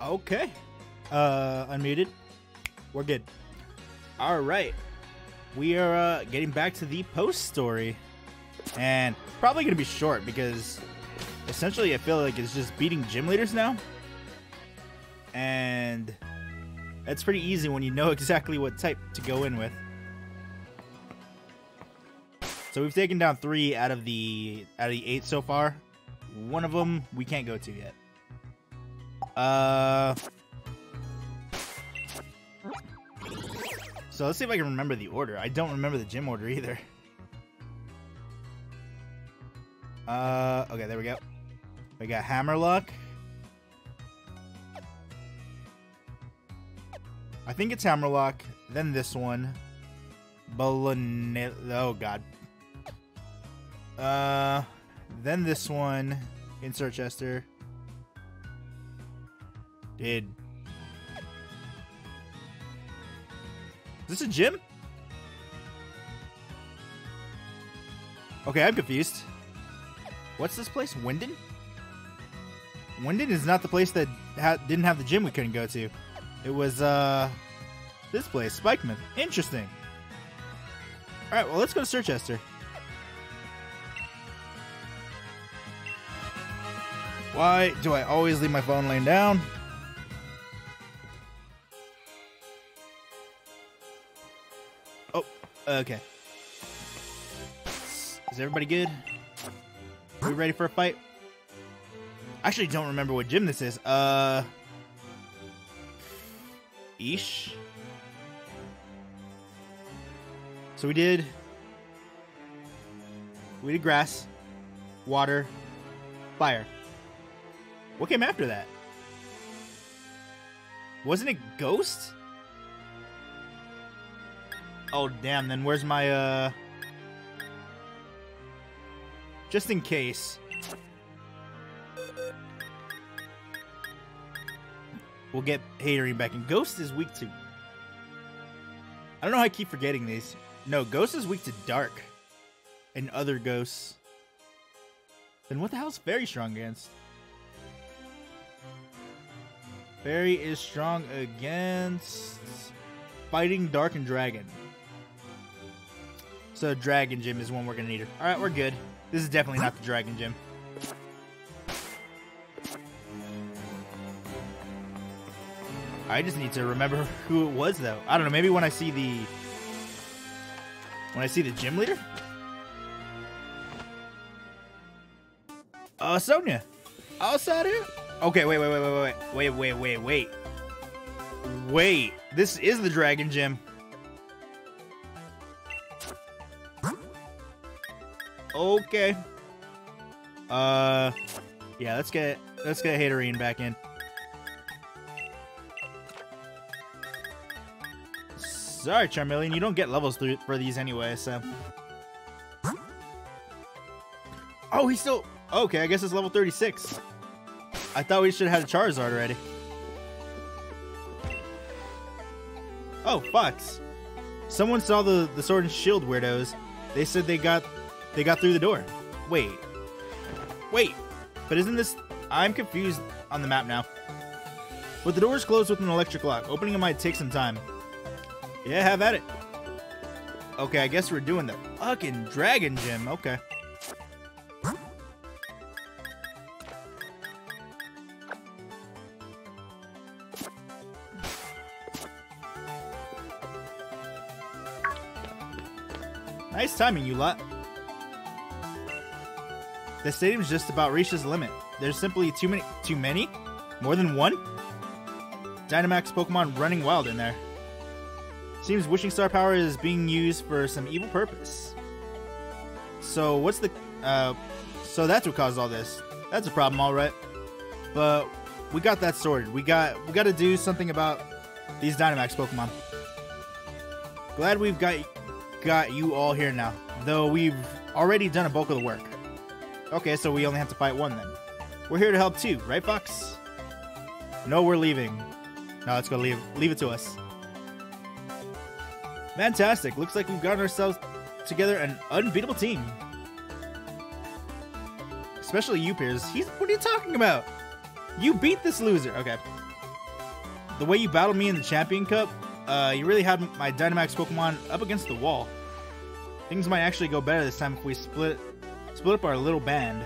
Okay. Uh, unmuted. We're good. All right. We are uh, getting back to the post story. And probably going to be short because essentially I feel like it's just beating gym leaders now. And that's pretty easy when you know exactly what type to go in with. So we've taken down three out of the out of the eight so far. One of them we can't go to yet. Uh. So let's see if I can remember the order. I don't remember the gym order either. Uh, okay, there we go. We got Hammerlocke. I think it's Hammerlocke, then this one. Bolone- oh god. Uh, then this one in Chester. Did. Is this a gym? Okay, I'm confused. What's this place? Wyndon? Wyndon is not the place that ha didn't have the gym we couldn't go to. It was, uh, this place, Spikemuth. Interesting. Alright, well, let's go to Chester. Why do I always leave my phone laying down? Okay. Is everybody good? Are we ready for a fight? I actually don't remember what gym this is. Uh... Ish? So we did... We did grass, water, fire. What came after that? Wasn't it Ghost? Oh, damn. Then where's my, uh... Just in case. We'll get Hatterene back. And Ghost is weak to... I don't know how I keep forgetting these. No, Ghost is weak to Dark. And other ghosts. Then what the hell's Fairy strong against? Fairy is strong against fighting Dark and Dragon. So Dragon Gym is one we're gonna need. Alright, we're good. This is definitely not the Dragon Gym. I just need to remember who it was though. I don't know, maybe when I see the when I see the gym leader? Uh Sonia. Outside here? Okay, wait, wait, wait, wait, wait, wait, wait, wait, wait. Wait, this is the Dragon Gym. Okay. Uh, yeah, let's get let's get Hatterene back in. Sorry, Charmeleon, you don't get levels for these anyway, so. Oh, he's still okay. I guess it's level 36. I thought we should have had a Charizard already. Oh, Fox. Someone saw the, the Sword and Shield weirdos. They said they got they got through the door. Wait. Wait. But isn't this... I'm confused on the map now. But the door is closed with an electric lock. Opening it might take some time. Yeah, have at it. Okay, I guess we're doing the fucking Dragon Gym. Okay. Nice timing, you lot. The stadium's just about reached its limit. There's simply too many too many? More than one? Dynamax Pokemon running wild in there. Seems Wishing Star power is being used for some evil purpose. So what's the uh so that's what caused all this. That's a problem, alright. But we got that sorted. We got we gotta do something about these Dynamax Pokemon. Glad we've got got you all here now, though we've already done a bulk of the work. Okay, so we only have to fight one then. We're here to help too, right, Fox? No, we're leaving. No, let's go leave, leave it to us. Fantastic. Looks like we've gotten ourselves together an unbeatable team. Especially you, Piers. He's, what are you talking about? You beat this loser. Okay. the way you battled me in the Champion Cup, uh, you really had my Dynamax Pokemon up against the wall. Things might actually go better this time if we split split up our little band.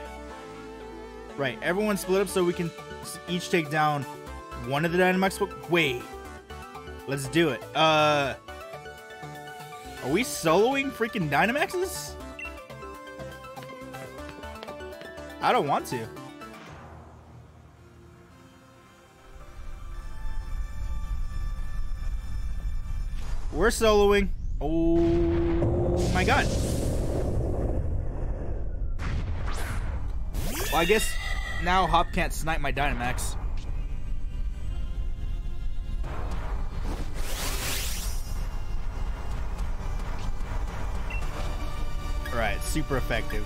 Right, everyone split up so we can each take down one of the Dynamax. Wait, let's do it. Uh, are we soloing freaking Dynamaxes? I don't want to. We're soloing. Oh my god. Well, I guess now Hop can't snipe my Dynamax. Alright, super effective.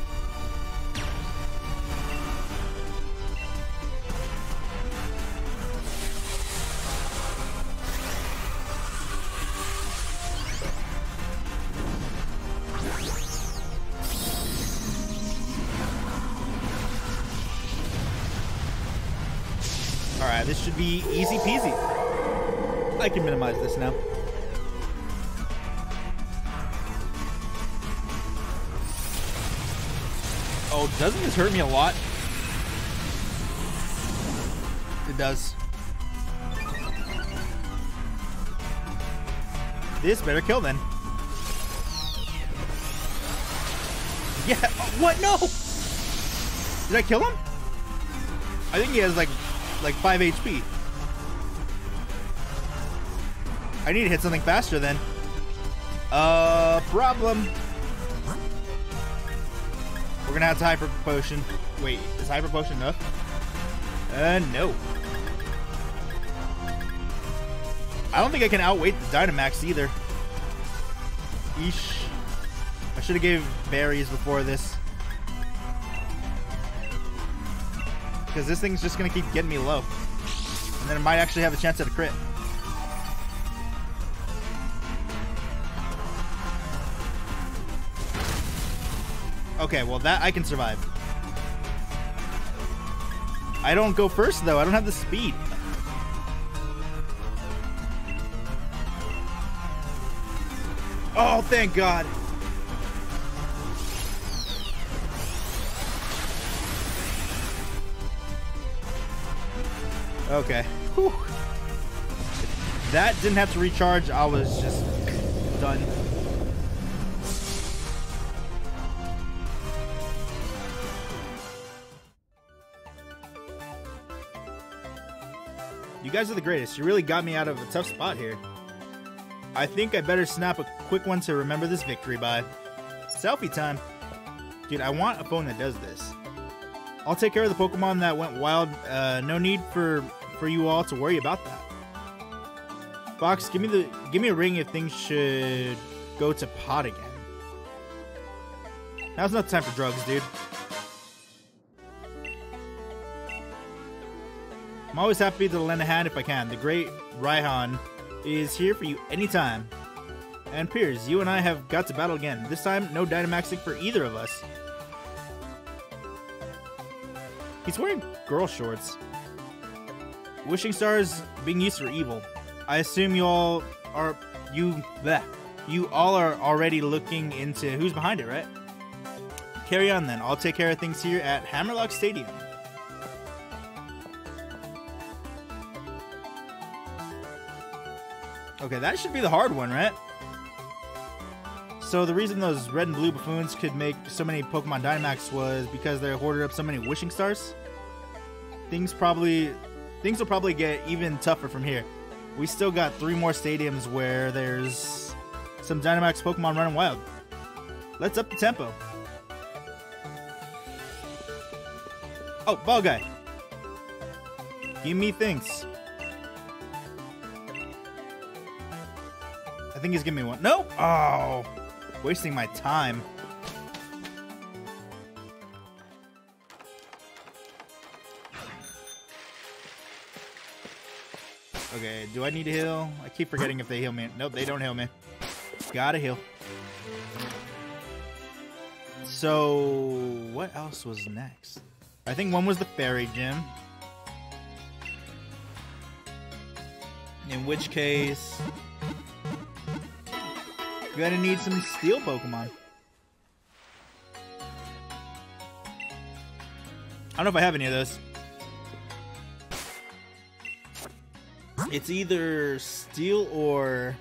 This should be easy peasy. I can minimize this now. Oh, doesn't this hurt me a lot? It does. This better kill then. Yeah, what? No! Did I kill him? I think he has like like 5 HP. I need to hit something faster then. Uh, problem. We're gonna have to Hyper Potion. Wait, is Hyper Potion enough? Uh, no. I don't think I can outweight the Dynamax either. Eesh. I should have gave berries before this. Because this thing's just going to keep getting me low. And then it might actually have a chance at a crit. Okay, well that I can survive. I don't go first though, I don't have the speed. Oh, thank God. Okay. Whew. That didn't have to recharge. I was just done. You guys are the greatest. You really got me out of a tough spot here. I think I better snap a quick one to remember this victory by. Selfie time. Dude, I want a phone that does this. I'll take care of the Pokemon that went wild. Uh, no need for for you all to worry about that. Fox, give me the give me a ring if things should go to pot again. Now's not the time for drugs, dude. I'm always happy to lend a hand if I can. The great Raihan is here for you anytime. And Piers, you and I have got to battle again. This time, no Dynamaxing for either of us. He's wearing girl shorts. Wishing stars being used for evil. I assume you all are you bleh, you all are already looking into who's behind it, right? Carry on then. I'll take care of things here at Hammerlocke Stadium. Okay, that should be the hard one, right? So the reason those red and blue buffoons could make so many Pokemon Dynamax was because they hoarded up so many wishing stars. Things probably things will probably get even tougher from here. We still got three more stadiums where there's some Dynamax Pokemon running wild. Let's up the tempo. Oh, ball guy. Give me things. I think he's giving me one. No! Oh! Wasting my time. Do I need to heal? I keep forgetting if they heal me. Nope, they don't heal me. Gotta heal. So, what else was next? I think one was the fairy gym. In which case, you're gonna need some steel Pokemon. I don't know if I have any of those. It's either steel or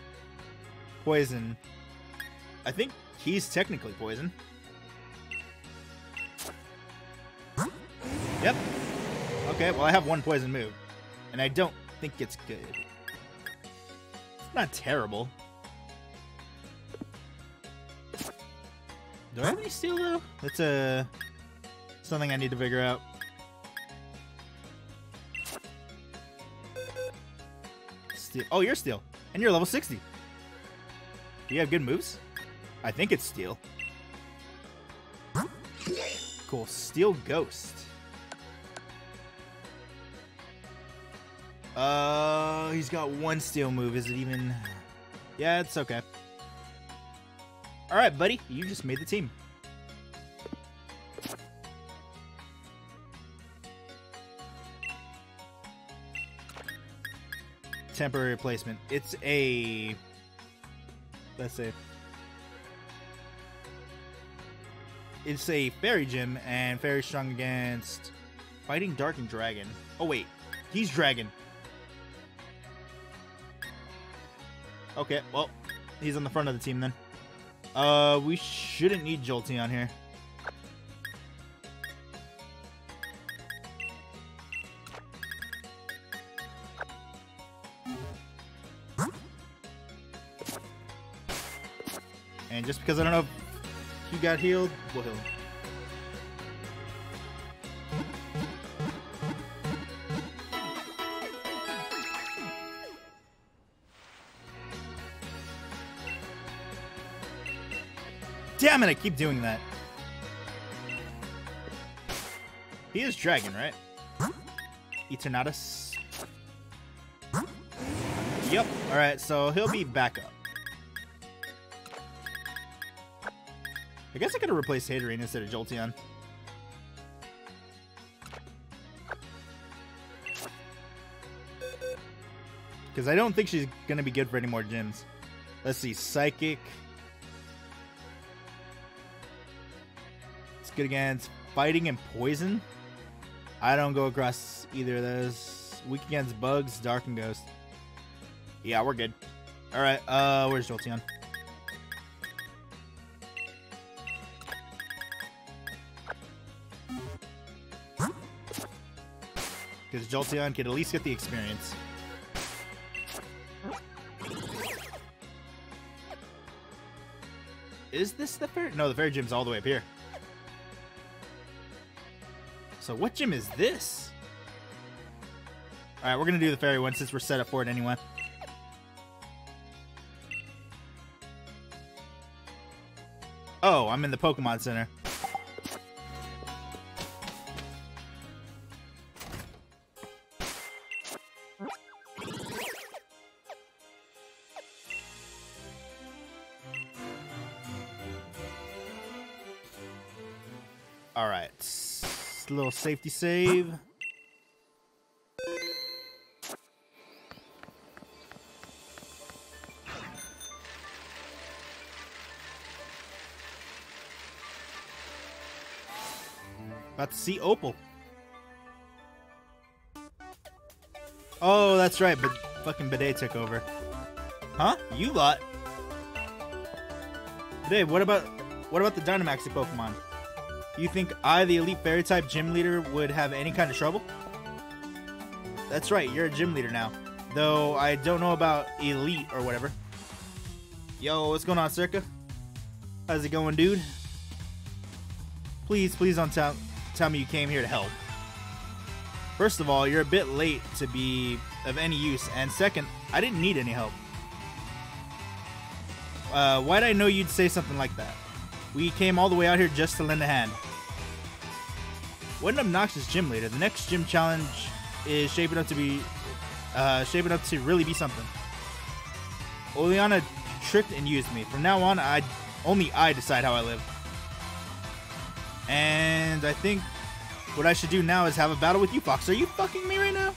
poison. I think he's technically poison. Yep. Okay, well I have one poison move. And I don't think it's good. It's not terrible. Do I have any steel though? That's a... Uh, something I need to figure out. Steel. Oh, you're steel. And you're level 60. Do you have good moves? I think it's steel. Cool. Steel Ghost. Uh, he's got one steel move. Is it even... Yeah, it's okay. Alright, buddy. You just made the team. Temporary replacement. It's a let's say it's a fairy gym and fairy strong against fighting dark and dragon. Oh wait, he's dragon. Okay, well, he's on the front of the team then. Uh, we shouldn't need Jolteon here. Just because I don't know if he got healed, we'll heal him. Damn it, I keep doing that. He is dragon, right? Eternatus. Yep. Alright, so he'll be back up. I guess I could have replaced Hatterene instead of Jolteon. Because I don't think she's going to be good for any more gyms. Let's see. Psychic. It's good against fighting and poison. I don't go across either of those. Weak against bugs, dark, and ghost. Yeah, we're good. Alright, uh, where's Jolteon? Because Jolteon could at least get the experience. Is this the fair? No, the fair gym's all the way up here. So what gym is this? Alright, we're gonna do the fairy one since we're set up for it anyway. Oh, I'm in the Pokemon Center. Little safety save. About to see Opal. Oh, that's right, but fucking Bidet took over. Huh? You lot? Bidet, what about what about the Dynamaxy Pokemon? You think I, the elite fairy type gym leader, would have any kind of trouble? That's right, you're a gym leader now. Though I don't know about elite or whatever. Yo, what's going on, Circa? How's it going, dude? Please, please don't tell, tell me you came here to help. First of all, you're a bit late to be of any use, and second, I didn't need any help. Uh, why'd I know you'd say something like that? We came all the way out here just to lend a hand. What an obnoxious gym leader. The next gym challenge is shaping up to be uh, shaping up to really be something. Oleana tricked and used me. From now on, I only I decide how I live. And I think what I should do now is have a battle with you, Fox. Are you fucking me right now?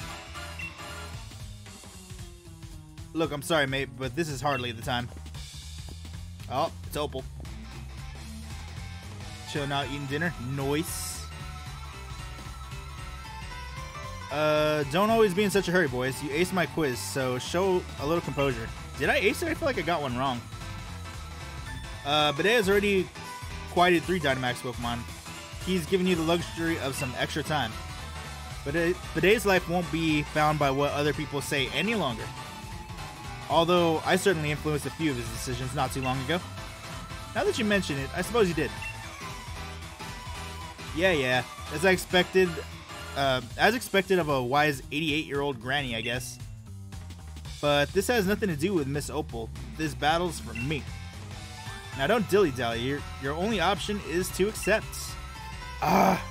Look, I'm sorry, mate, but this is hardly the time. Oh, it's Opal. Chilling out, eating dinner. Noise. Uh, don't always be in such a hurry, boys. You aced my quiz, so show a little composure. Did I ace it? I feel like I got one wrong. Uh, Bidet has already quieted three Dynamax Pokemon. He's given you the luxury of some extra time. But Bidet's life won't be bound by what other people say any longer. Although I certainly influenced a few of his decisions not too long ago. Now that you mention it, I suppose you did. Yeah, yeah. As I expected, uh, as expected of a wise 88-year-old granny, I guess. But this has nothing to do with Miss Opal. This battle's for me. Now don't dilly-dally. Your, your only option is to accept. Ah.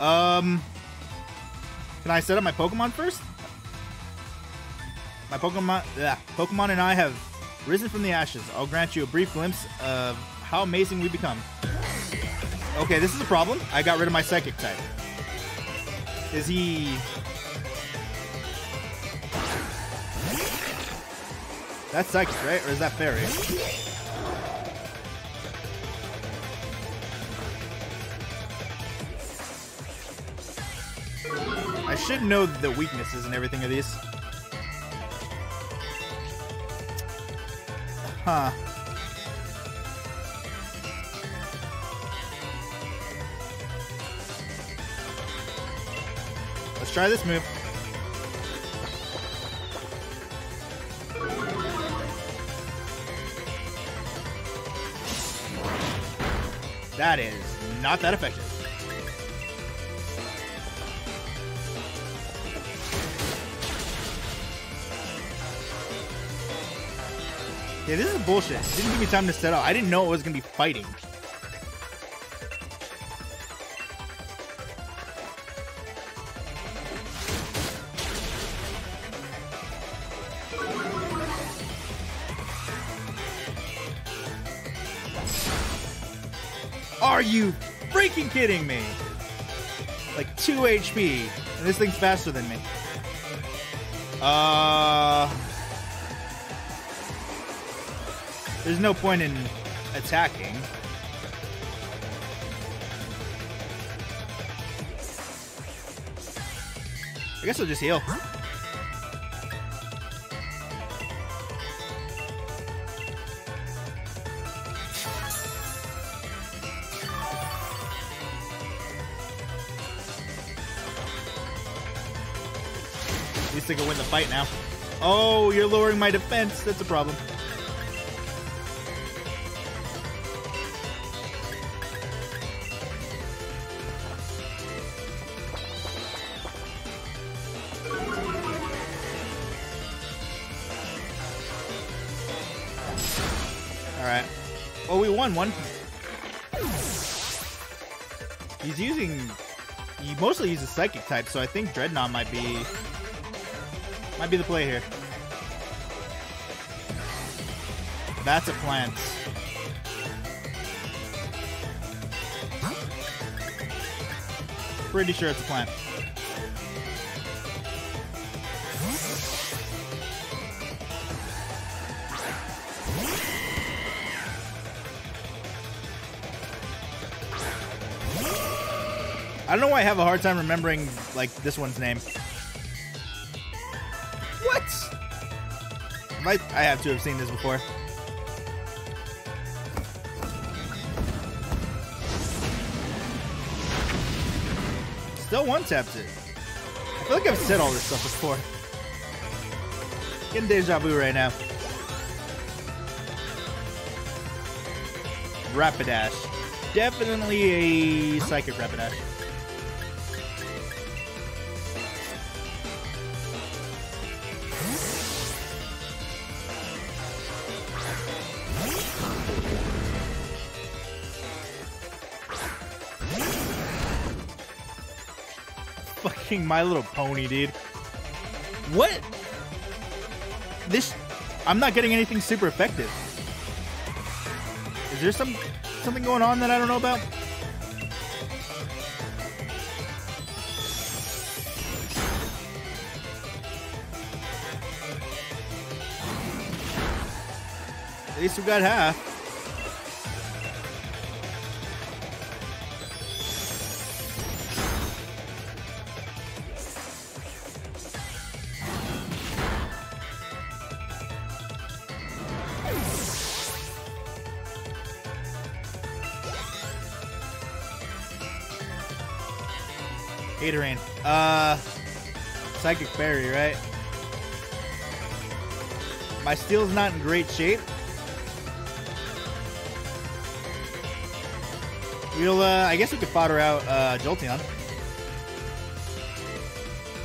Um. Can I set up my Pokemon first? My Pokemon, yeah, Pokemon and I have risen from the ashes. I'll grant you a brief glimpse of how amazing we become. Okay, this is a problem. I got rid of my Psychic type. Is he... That's Psychic, right? Or is that Fairy? I should know the weaknesses and everything of these. Huh. Let's try this move. That is not that effective. Yeah, this is bullshit. It didn't give me time to set up. I didn't know it was going to be fighting. Kidding me? Like 2 HP. And this thing's faster than me. Uh... There's no point in attacking. I guess I'll just heal. Fight now. Oh, you're lowering my defense. That's a problem. Alright. Well, we won one. He's using... He mostly uses Psychic type, so I think Dreadnought might be... Might be the play here. That's a plant. Pretty sure it's a plant. I don't know why I have a hard time remembering, like, this one's name. I, I have to have seen this before. Still one tapped it. I feel like I've said all this stuff before. Getting deja vu right now. Rapidash. Definitely a psychic Rapidash. fucking My Little Pony, dude. What? This. I'm not getting anything super effective. Is there some something going on that I don't know about? At least we got half. Psychic Fairy, right? My steel's not in great shape. We'll, uh, I guess we could fodder out uh, Jolteon.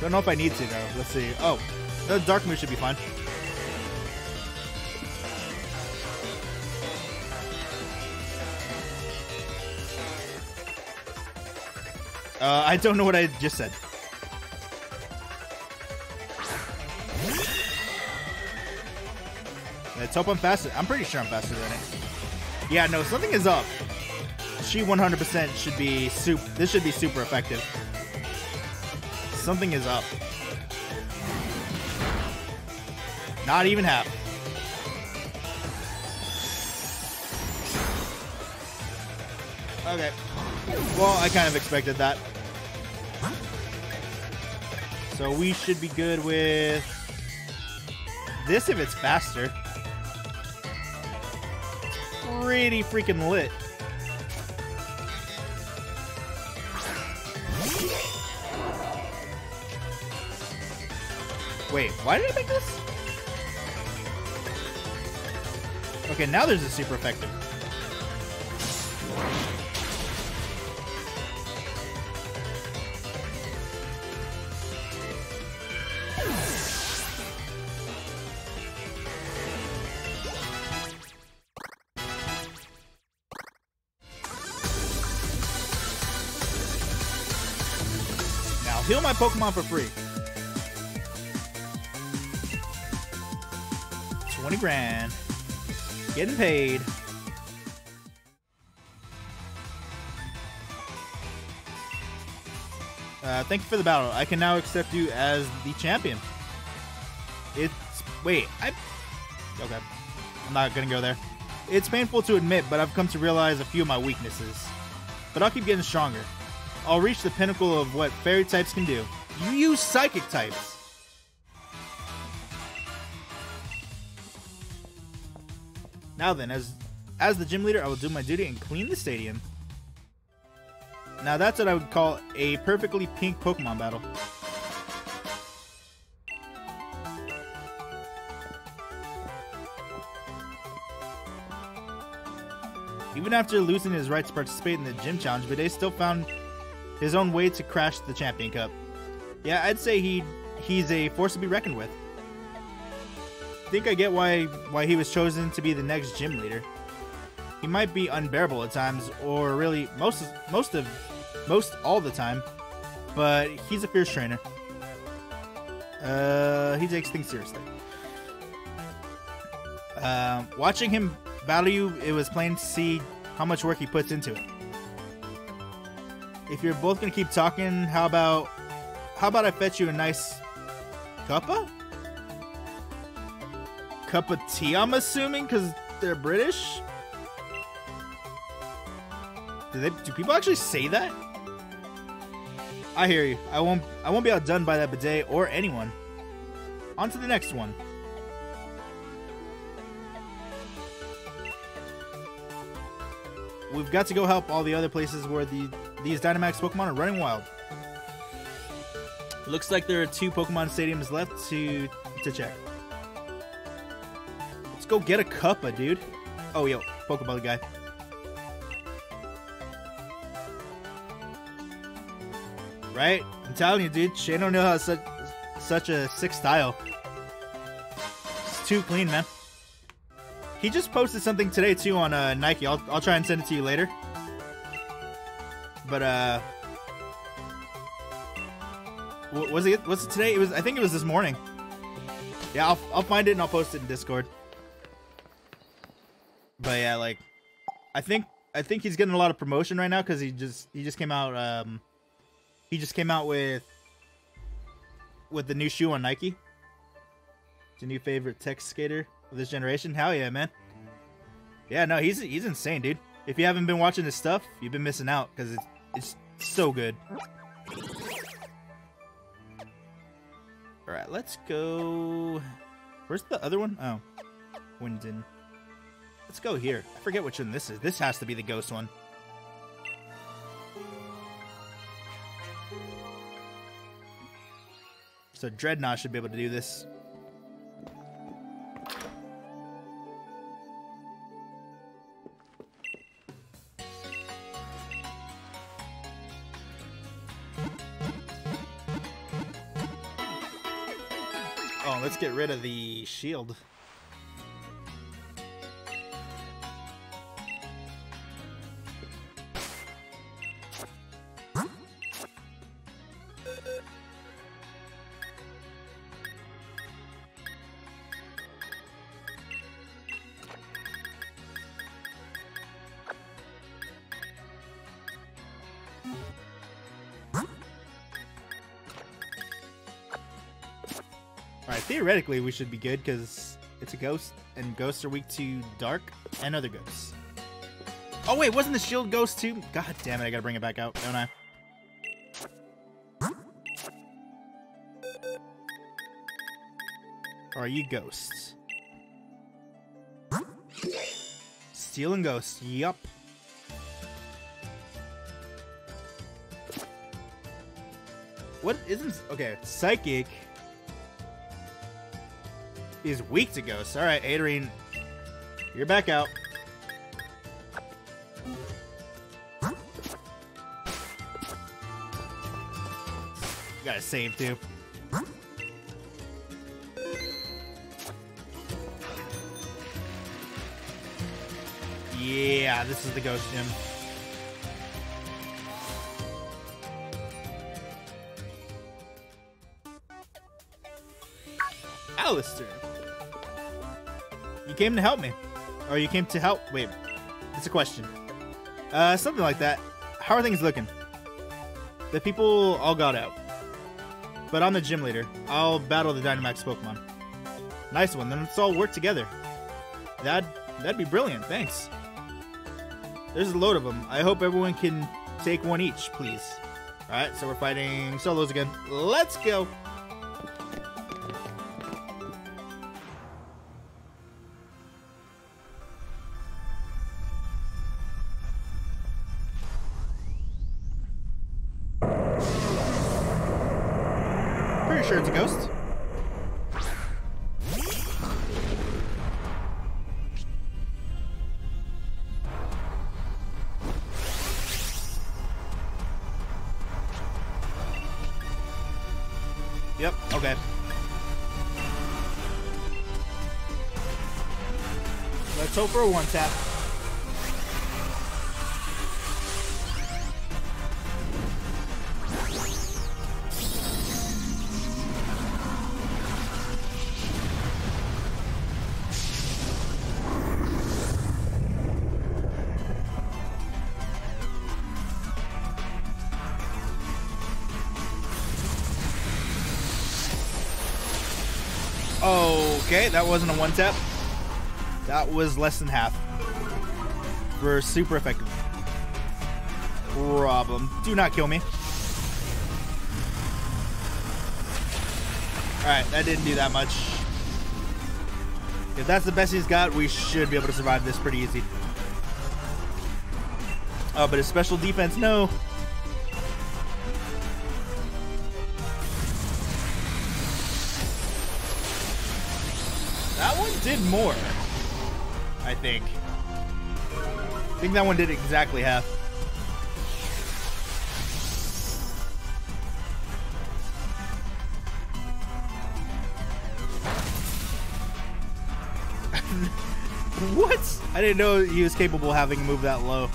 Don't know if I need to, though. Let's see. Oh, the Dark Moon should be fine. Uh, I don't know what I just said. Let's hope I'm faster. I'm pretty sure I'm faster than it. Yeah, no, something is up. She 100% should be super. This should be super effective. Something is up. Not even half. Okay. Well, I kind of expected that. So we should be good with this if it's faster. Pretty freaking lit. Wait, why did I make this? Okay, now there's a super effective. Pokemon for free. 20 grand. Getting paid. Uh, thank you for the battle. I can now accept you as the champion. It's wait, I okay. I'm not gonna go there. It's painful to admit, but I've come to realize a few of my weaknesses. But I'll keep getting stronger. I'll reach the pinnacle of what fairy types can do. You use psychic types. Now then, as as the gym leader, I will do my duty and clean the stadium. Now that's what I would call a perfectly pink Pokemon battle. Even after losing his right to participate in the gym challenge, Bidet still found his own way to crash the Champion Cup. Yeah, I'd say he he's a force to be reckoned with. I think I get why why he was chosen to be the next gym leader. He might be unbearable at times, or really most most of most all the time, but he's a fierce trainer. Uh, he takes things seriously. Um, watching him battle you, it was plain to see how much work he puts into it. If you're both gonna keep talking, how about how about I fetch you a nice cuppa? Cup of tea, I'm assuming, because they're British. Do they? Do people actually say that? I hear you. I won't. I won't be outdone by that bidet or anyone. On to the next one. We've got to go help all the other places where the these Dynamax Pokemon are running wild. Looks like there are two Pokemon stadiums left to to check. Let's go get a cuppa, dude. Oh, yo, Pokeball guy. Right? I'm telling you, dude. Shane know has such such a sick style. It's too clean, man. He just posted something today too on uh, Nike. I'll I'll try and send it to you later. But uh, was it was it today? It was. I think it was this morning. Yeah, I'll I'll find it and I'll post it in Discord. But yeah, like, I think I think he's getting a lot of promotion right now because he just he just came out. Um, he just came out with with the new shoe on Nike. It's a new favorite tech skater this generation. Hell yeah, man! Yeah, no, he's he's insane, dude. If you haven't been watching his stuff, you've been missing out because it's it's so good. All right, let's go. Where's the other one? Oh, Wyndon. Let's go here. I forget which one this is. This has to be the ghost one. So Dreadnought should be able to do this. Rid of the shield. Theoretically we should be good because it's a ghost, and ghosts are weak to dark and other ghosts. Oh wait, wasn't the shield ghost too? God damn it, I gotta bring it back out, don't I? Are you ghosts? Stealing ghosts, yup. What isn't okay? Psychic is weak to ghosts. All right, Hatterene, you're back out. You gotta save too. Yeah, this is the ghost gym. Allister. Came to help me. Or you came to help. Wait, it's a question. Uh, something like that. How are things looking? The people all got out. But I'm the gym leader. I'll battle the Dynamax Pokemon. Nice one, then let's all work together. That, that'd be brilliant, thanks. There's a load of them. I hope everyone can take one each, please. Alright, so we're fighting solos again. Let's go! For a one tap. Okay, that wasn't a one tap. That was less than half. We're super effective. Problem. Do not kill me. Alright, that didn't do that much. If that's the best he's got, we should be able to survive this pretty easy. Oh, but his special defense, no. That one did more. Think. I think that one did exactly half. what? I didn't know he was capable of having a move that low.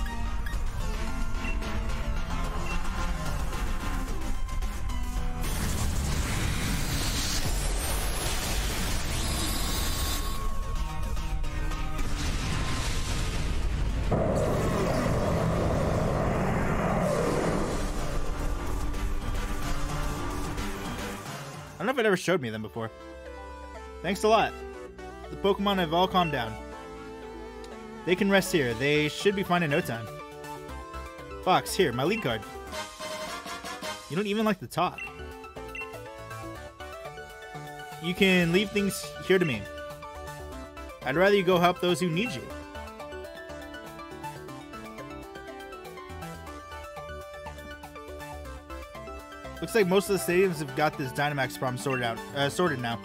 I don't know if it ever showed me them before. Thanks a lot. The Pokemon have all calmed down. They can rest here. They should be fine in no time. Fox, here, my lead card. You don't even like to talk. You can leave things here to me. I'd rather you go help those who need you. Looks like most of the stadiums have got this Dynamax problem sorted out, uh, sorted now.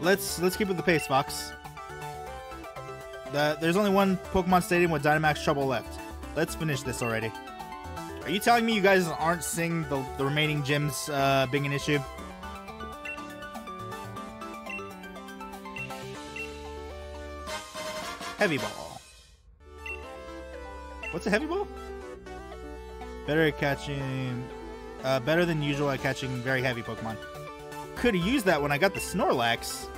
Let's let's keep with the pace, Fox. The, there's only one Pokemon Stadium with Dynamax trouble left. Let's finish this already. Are you telling me you guys aren't seeing the, the remaining gyms uh, being an issue? Heavy ball. What's a heavy ball? Better at catching... Uh, better than usual at catching very heavy Pokemon. Could have used that when I got the Snorlax.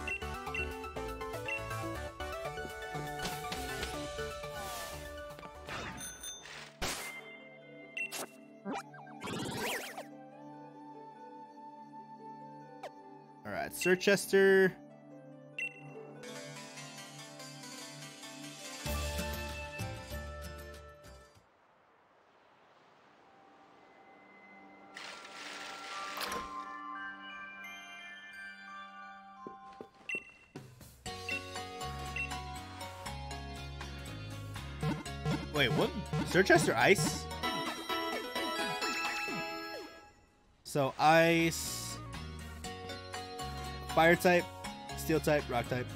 Alright, Circhester. Circhester Ice? So, Ice... Fire type, Steel type, Rock type.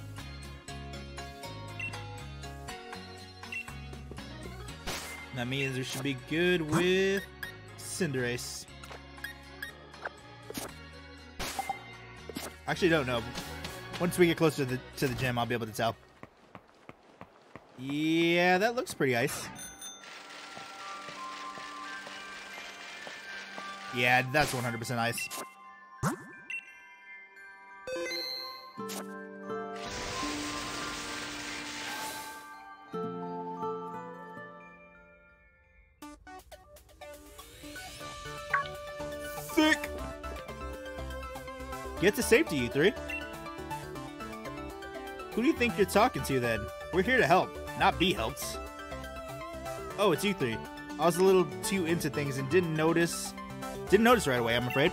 That means we should be good with Cinderace. Actually, don't know. Once we get closer to the to the gym, I'll be able to tell. Yeah, that looks pretty ice. Yeah, that's 100% ice. Thick! Get to safety, you three. Who do you think you're talking to then? We're here to help, not be helped. Oh, it's you three. I was a little too into things and didn't notice. Didn't notice right away, I'm afraid.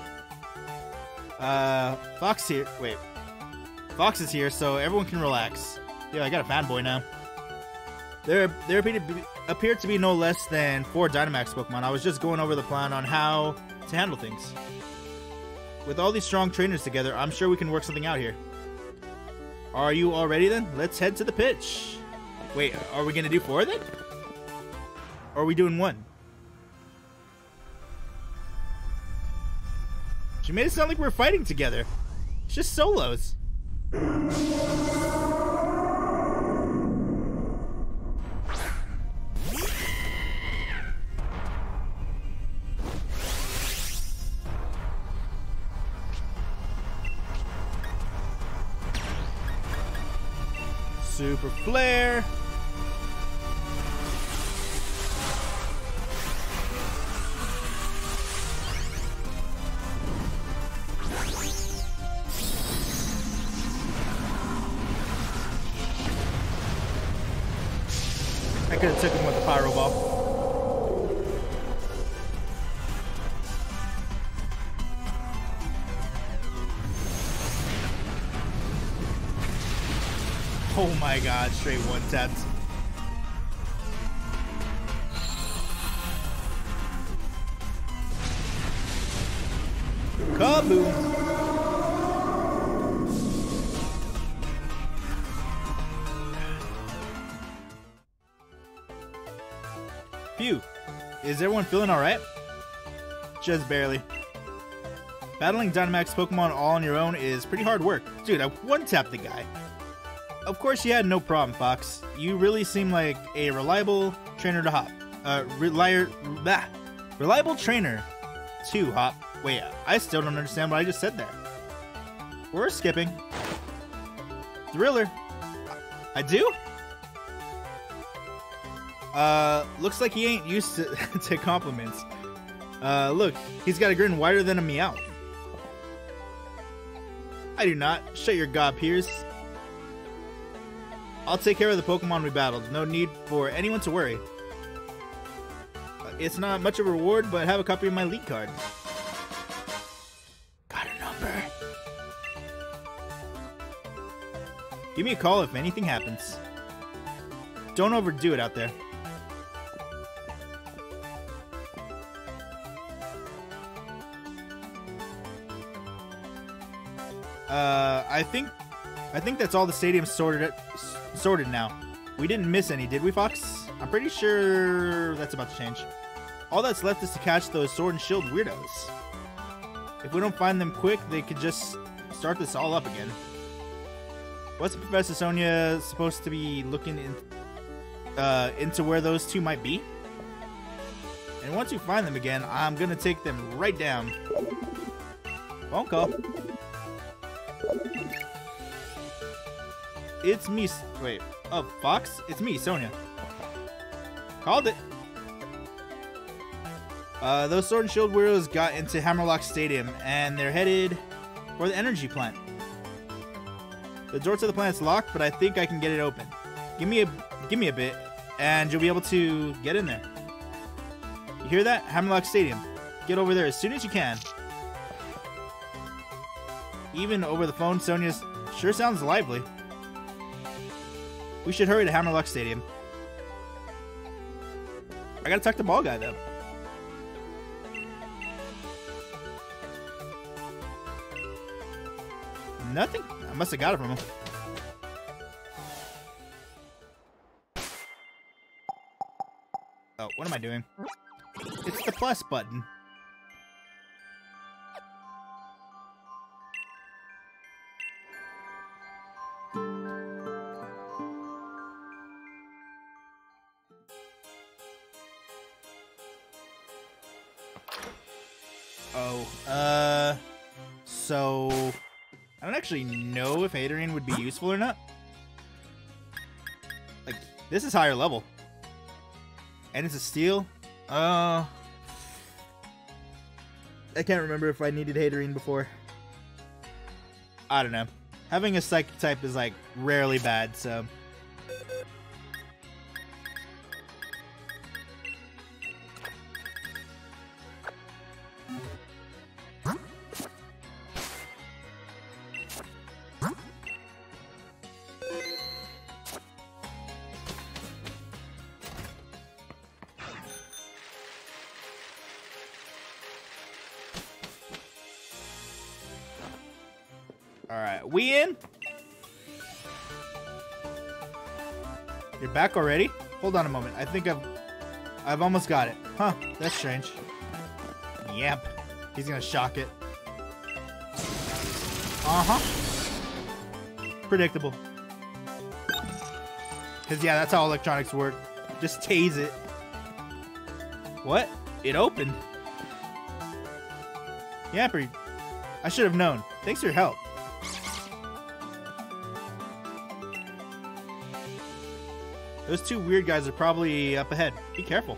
Uh, Fox here. Wait. Fox is here, so everyone can relax. Yeah, I got a fanboy now. There, there appear to, be, appear to be no less than four Dynamax Pokemon. I was just going over the plan on how to handle things. With all these strong trainers together, I'm sure we can work something out here. Are you all ready then? Let's head to the pitch. Wait, are we gonna do four then? Or are we doing one? She made it sound like we're fighting together. It's just solos. Super Flare. Could have took him with the Pyro Ball. Oh my god, straight one tapped. Feeling alright? Just barely. Battling Dynamax Pokemon all on your own is pretty hard work. Dude, I one-tapped the guy. Of course you had no problem, Fox. You really seem like a reliable trainer to Hop. Uh, reliar, bah, reliable trainer to Hop. Wait, I still don't understand what I just said there. We're skipping. Thriller. I do? Uh, looks like he ain't used to, to compliments. Uh, look, he's got a grin wider than a meow. I do not. Shut your gob, Piers. I'll take care of the Pokemon we battled. No need for anyone to worry. It's not much of a reward, but have a copy of my lead card. Got a number. Give me a call if anything happens. Don't overdo it out there. Uh, I think, I think that's all the stadiums sorted sorted now. We didn't miss any, did we, Fox? I'm pretty sure that's about to change. All that's left is to catch those sword and shield weirdos. If we don't find them quick, they could just start this all up again. What's Professor Sonia supposed to be looking in, uh, into where those two might be? And once we find them again, I'm gonna take them right down. Phone call. It's me. Wait. Oh, Fox? It's me, Sonia. Called it. Uh, those Sword and Shield Weirdos got into Hammerlocke Stadium, and they're headed for the energy plant. The door to the plant's locked, but I think I can get it open. Give me a give me a bit, and you'll be able to get in there. You hear that? Hammerlocke Stadium. Get over there as soon as you can. Even over the phone, Sonia's sure sounds lively. We should hurry to Hammerlocke Stadium. I gotta talk to Ball Guy though. Nothing? I must have got it from him. Oh, what am I doing? It's the plus button. Know would be useful or not. Like, this is higher level. And it's a steel. Uh, I can't remember if I needed Hatterene before. I don't know. Having a psychic type is like rarely bad, so. Already? Hold on a moment. I think I've I've almost got it. Huh, that's strange. Yep. He's gonna shock it. Uh-huh. Predictable. Cause yeah, that's how electronics work. Just tase it. What? It opened. Yamper, I should have known. Thanks for your help. Those two weird guys are probably up ahead. Be careful.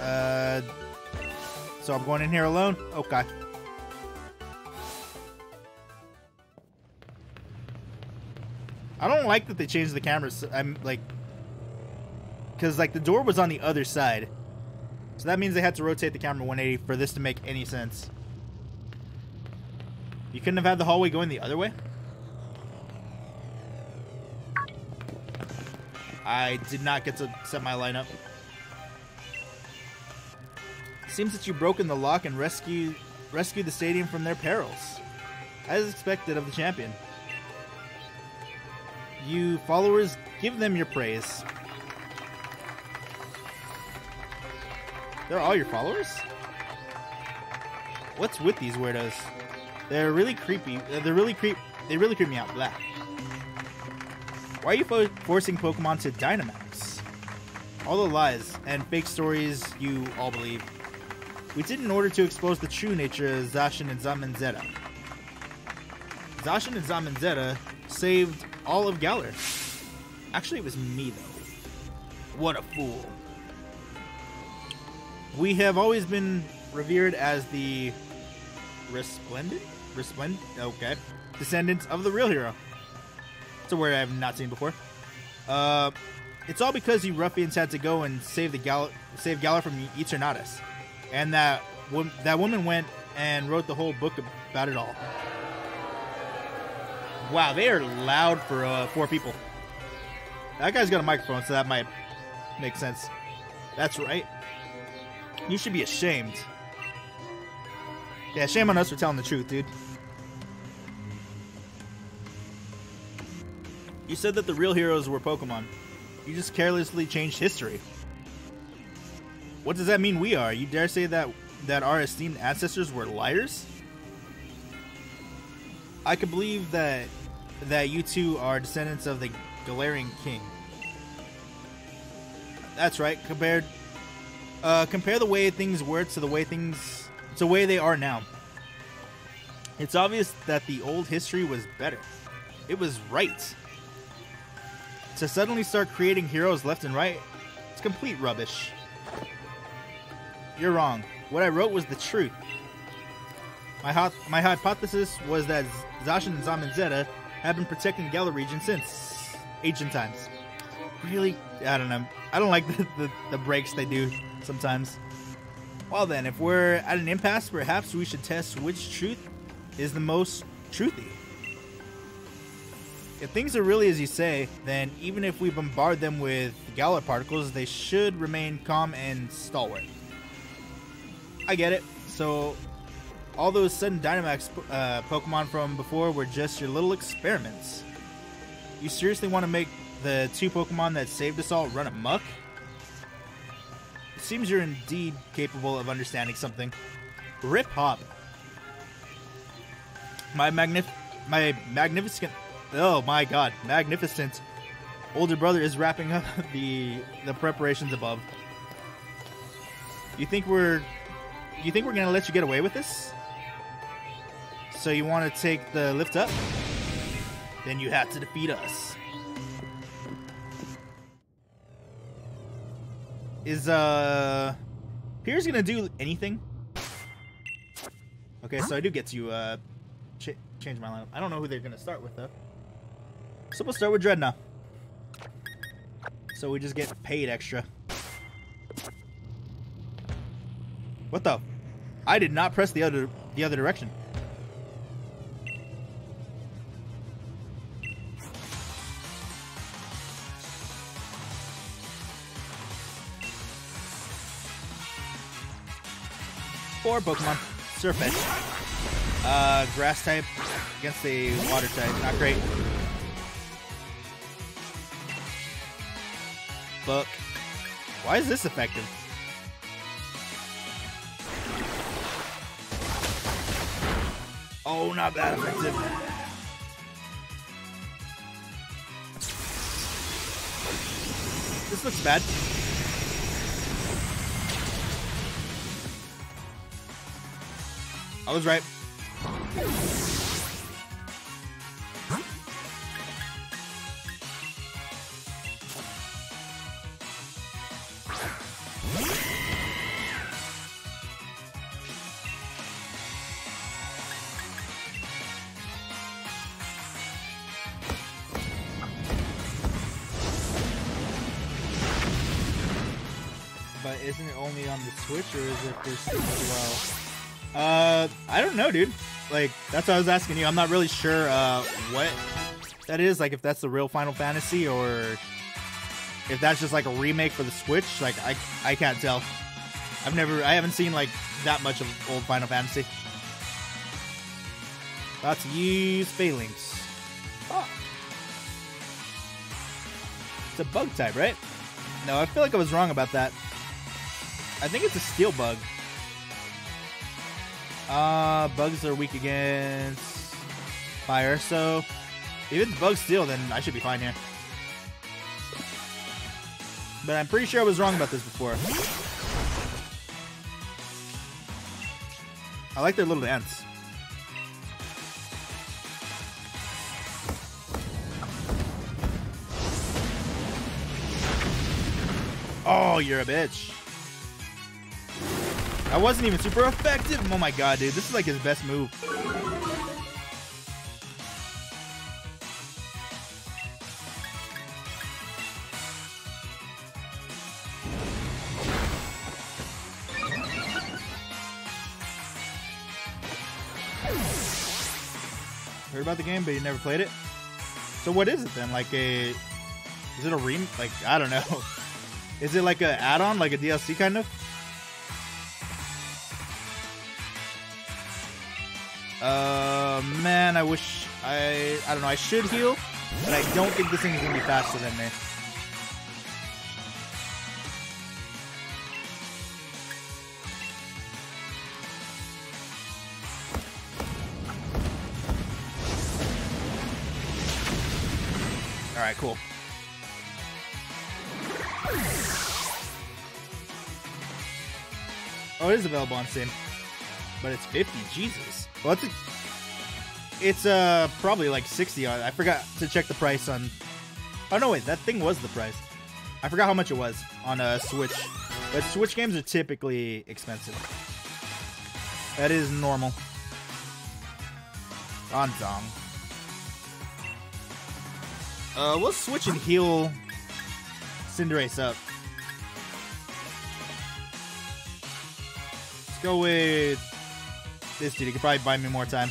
Uh, so I'm going in here alone? Okay. I don't like that they changed the cameras. I'm like, because like the door was on the other side, so that means they had to rotate the camera 180 for this to make any sense. You couldn't have had the hallway going the other way. I did not get to set my lineup. Seems that you've broken the lock and rescued rescued the stadium from their perils, as expected of the champion. You followers, give them your praise. They're all your followers? What's with these weirdos? They're really creepy. uh, They're really creep. They really creep me out. Blah. Why are you fo- forcing Pokemon to Dynamax? All the lies and fake stories you all believe. We did in order to expose the true nature of Zacian and Zamazenta. Zacian and Zamazenta saved all of Galar. Actually, it was me, though. What a fool. We have always been revered as the Resplendent? Resplendent? Okay. descendants of the real hero. Word I have not seen before. Uh, it's all because you ruffians had to go and save the Gal- save Galar from Eternatus, and that wo- that woman went and wrote the whole book about it all. Wow, they are loud for uh, four people. That guy's got a microphone, so that might make sense. That's right. You should be ashamed. Yeah, shame on us for telling the truth, dude. You said that the real heroes were Pokemon. You just carelessly changed history. What does that mean we are? You dare say that that our esteemed ancestors were liars? I could believe that that you two are descendants of the Galarian king. That's right. Compared uh, compare the way things were to the way things to the way they are now. It's obvious that the old history was better. It was right. To suddenly start creating heroes left and right, it's complete rubbish. You're wrong. What I wrote was the truth. My, my hypothesis was that Zacian and Zamazenta have been protecting the Galar region since ancient times. Really? I don't know. I don't like the, the, the breaks they do sometimes. Well then, if we're at an impasse, perhaps we should test which truth is the most truthy. If things are really as you say, then even if we bombard them with Galar particles, they should remain calm and stalwart. I get it. So, all those sudden Dynamax uh, Pokemon from before were just your little experiments. You seriously want to make the two Pokemon that saved us all run? It seems you're indeed capable of understanding something. Rip Hop. My magnif- my magnificent oh my god, magnificent older brother is wrapping up the the preparations above. You think we're you think we're gonna let you get away with this? So you want to take the lift up? Then you have to defeat us. Is uh Piers gonna do anything? Okay, so I do get to uh ch change my lineup. I don't know who they're gonna start with though. So we'll start with Drednaw. So we just get paid extra. What the? I did not press the other the other direction. Four Pokemon. Surface. Uh, grass type against a water type. Not great. Book. Why is this effective? Oh, not that effective. This looks bad. I was right. Switch or is it Steam as well? Uh, I don't know, dude. Like, that's what I was asking you. I'm not really sure uh, what that is. Like, if that's the real Final Fantasy or if that's just like a remake for the Switch. Like, I I can't tell. I've never, I haven't seen like that much of old Final Fantasy. About to use Phalanx. Oh. It's a bug type, right? No, I feel like I was wrong about that. I think it's a steel bug. Uh, bugs are weak against fire, so if it's bug steel, then I should be fine here. But I'm pretty sure I was wrong about this before. I like their little ants. Oh, you're a bitch. I wasn't even super effective. Oh my god, dude. This is like his best move. Heard about the game, but you never played it? So what is it then? Like a... Is it a rem... Like, I don't know. Is it like a add-on? Like a DLC kind of? Uh, man, I wish I I don't know. I should heal, but I don't think this thing is gonna be faster than me. All right, cool. Oh, it is available on Steam, but it's fifty. Jesus. Well, it's a, it's uh probably like sixty. I forgot to check the price on. Oh no, wait, that thing was the price. I forgot how much it was on a Switch. But Switch games are typically expensive. That is normal. On Dong. Uh, we'll switch and heal Cinderace up. Let's go with this dude. He could probably buy me more time.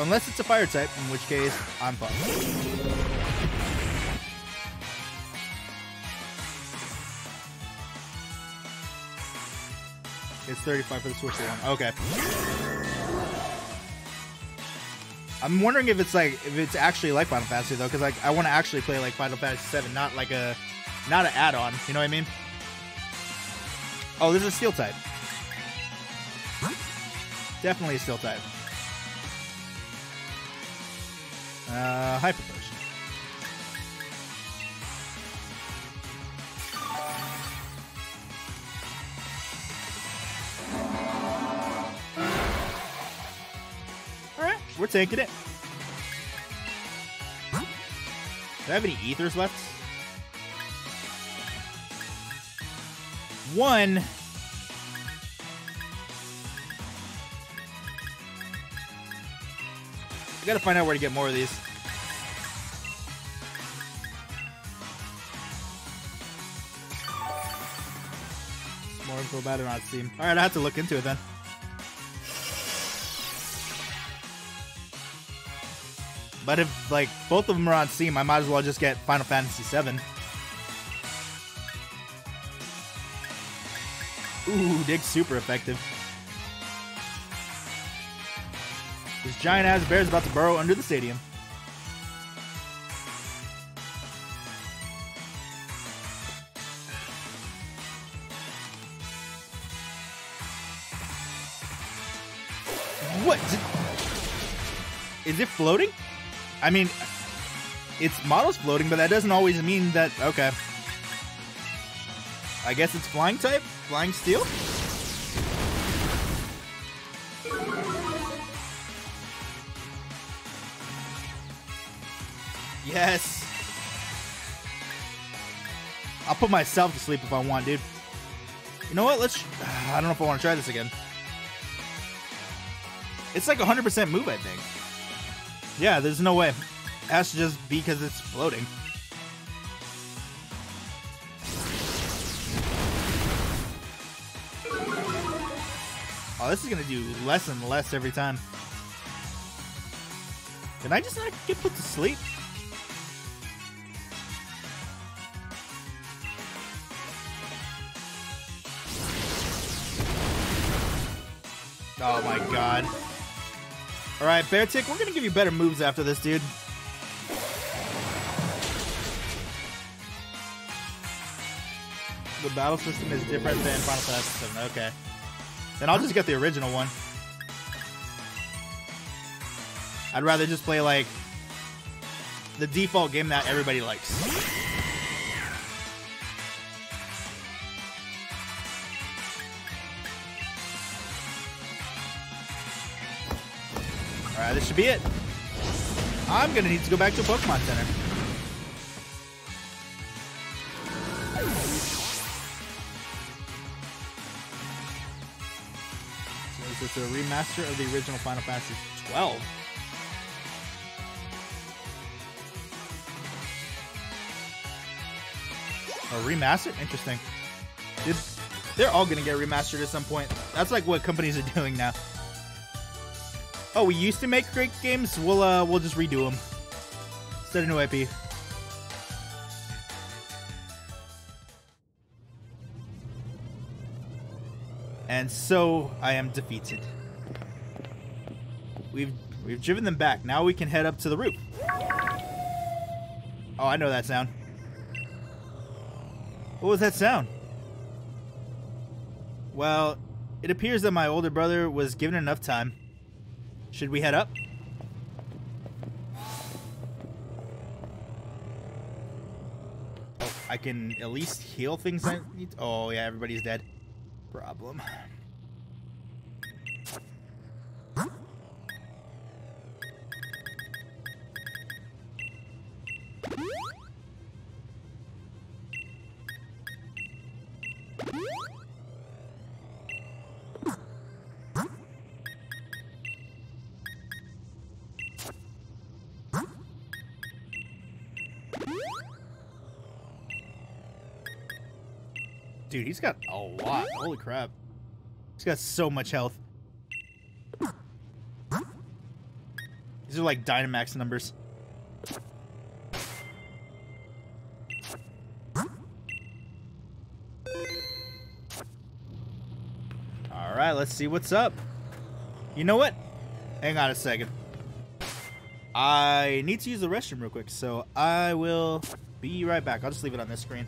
Unless it's a fire type, in which case I'm fucked. It's 35 for the Switch one. Okay. I'm wondering if it's like if it's actually like Final Fantasy though, because like I want to actually play like Final Fantasy 7, not like a not an add-on. You know what I mean? Oh, this is a Steel type. Definitely a Steel type. Uh, Hyper Potion. Alright, we're taking it. Do I have any ethers left? One. I gotta find out where to get more of these. More info about it on Steam. Alright, I have to look into it then. But if like both of them are on Steam, I might as well just get Final Fantasy VII. Ooh, Dig's super effective. Giant ass bear is about to burrow under the stadium. What? Is it floating? I mean, its model's floating, but that doesn't always mean that. Okay. I guess it's flying type? Flying steel? Yes. I'll put myself to sleep if I want, dude. You know what? Let's. I don't know if I want to try this again. It's like 100% move, I think. Yeah, there's no way. It has to just be because it's floating. Oh, this is gonna do less and less every time. Can I just not get put to sleep? Oh my god. Alright, Beartic, we're gonna give you better moves after this, dude. The battle system is different than Final Fantasy VII. Okay. Then I'll just get the original one. I'd rather just play, like, the default game that everybody likes. Should be it. I'm gonna need to go back to Pokemon Center. So is a remaster of the original Final Fantasy 12? A remaster? Interesting. They're all gonna get remastered at some point. That's like what companies are doing now. Oh, we used to make great games. We'll uh, we'll just redo them. Set a new IP. And so I am defeated. We've we've driven them back. Now we can head up to the roof. Oh, I know that sound. What was that sound? Well, it appears that my older brother was given enough time. Should we head up? Oh, I can at least heal things I need. Oh, yeah, everybody's dead. Problem. Dude, he's got a lot. Holy crap. He's got so much health. These are like Dynamax numbers. Alright, let's see what's up. You know what? Hang on a second. I need to use the restroom real quick, so I will be right back. I'll just leave it on this screen.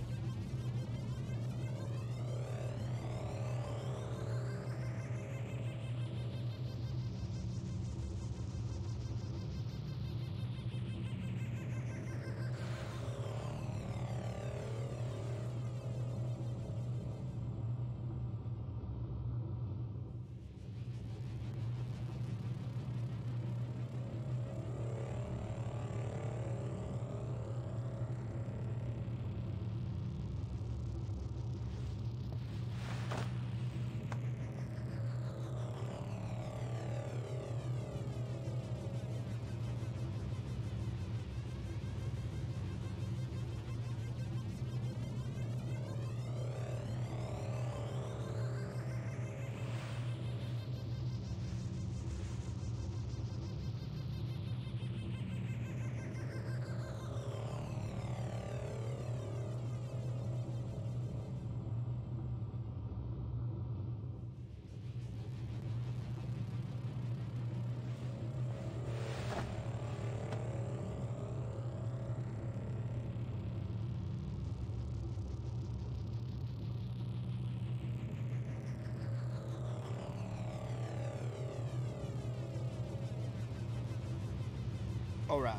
Alright.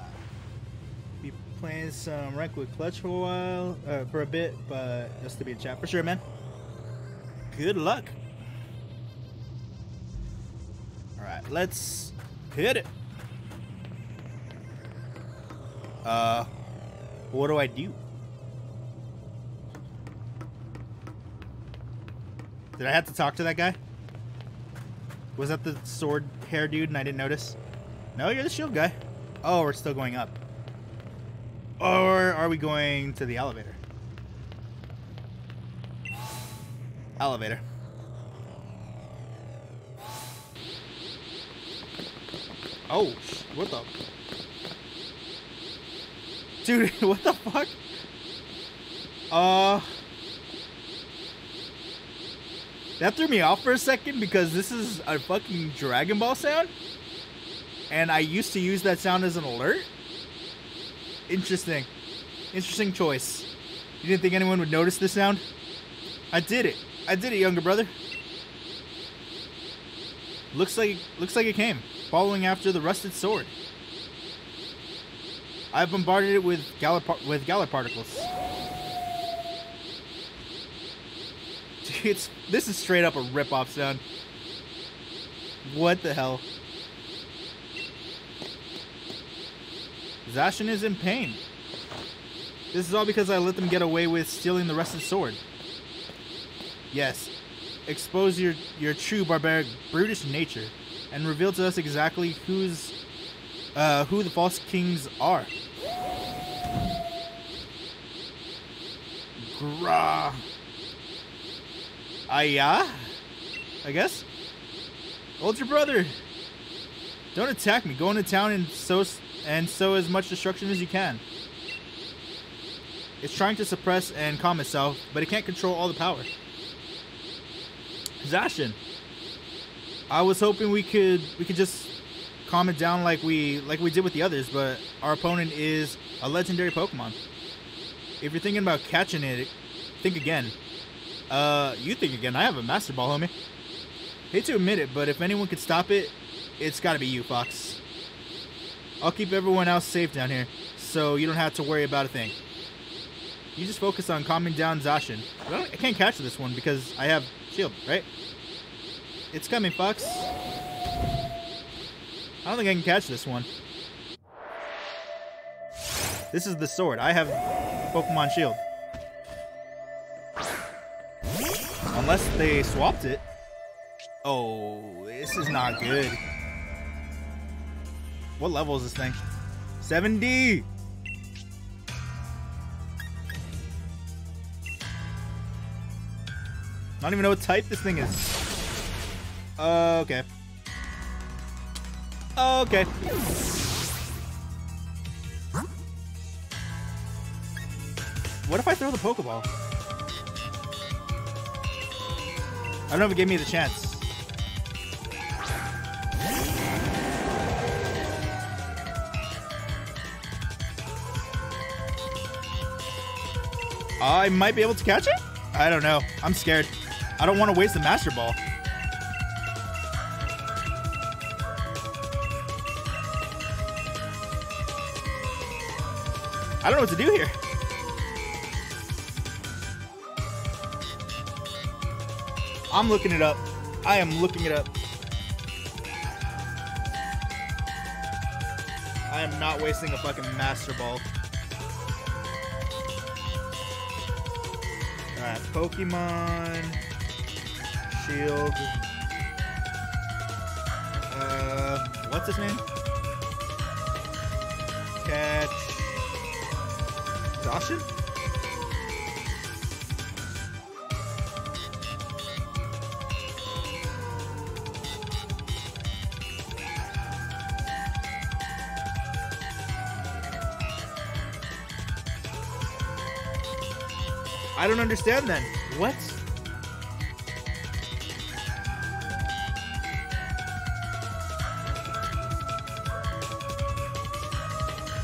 Be playing some rank with Clutch for a while, uh, for a bit, but just to be in chat for sure, man. Good luck. Alright, let's hit it. Uh, what do I do? Did I have to talk to that guy? Was that the sword hair dude and I didn't notice? No, you're the shield guy. Oh, we're still going up. Or are we going to the elevator? Elevator. Oh, what the? Dude, what the fuck? Uh... That threw me off for a second because this is a fucking Dragon Ball sound and I used to use that sound as an alert. Interesting. Interesting choice. You didn't think anyone would notice the sound? I did it. I did it, younger brother. Looks like looks like it came, following after the rusted sword. I bombarded it with Galar with Galar particles. It's this is straight up a rip-off sound. What the hell? Zacian is in pain. This is all because I let them get away with stealing the rusted sword. Yes, expose your, your true barbaric, brutish nature, and reveal to us exactly who's, uh, who the false kings are. Grah. Ah, yeah? I guess? Older brother! Don't attack me. Go into town and sow, and sow as much destruction as you can. It's trying to suppress and calm itself, but it can't control all the power. Zacian. I was hoping we could we could just calm it down like we like we did with the others, but our opponent is a legendary Pokemon. If you're thinking about catching it, think again. Uh, you think again. I have a Master Ball, homie. Hate to admit it, but if anyone could stop it, it's got to be you, Fox. I'll keep everyone else safe down here, so you don't have to worry about a thing. You just focus on calming down Zacian. I, I can't catch this one because I have shield, right? It's coming, Fox. I don't think I can catch this one. This is the sword. I have Pokemon Shield. Unless they swapped it. Oh, this is not good. What level is this thing? 70! I don't even know what type this thing is. Uh, okay. Okay. What if I throw the Pokeball? I don't know if it gave me the chance. I might be able to catch it? I don't know. I'm scared. I don't want to waste the Master Ball. I don't know what to do here. I'm looking it up. I am looking it up. I am not wasting a fucking Master Ball. Pokemon. Shield. Uh, what's his name? Catch. Zacian? I don't understand then. What?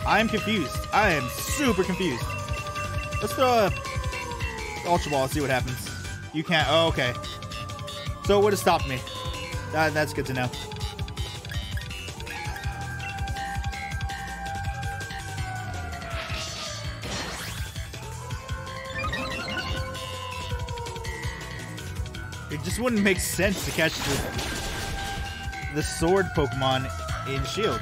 I am confused. I am super confused. Let's throw a Ultra Ball and see what happens. You can't. Oh, okay. So it would have stopped me. That, that's good to know. Wouldn't make sense to catch the, the sword Pokemon in Shield.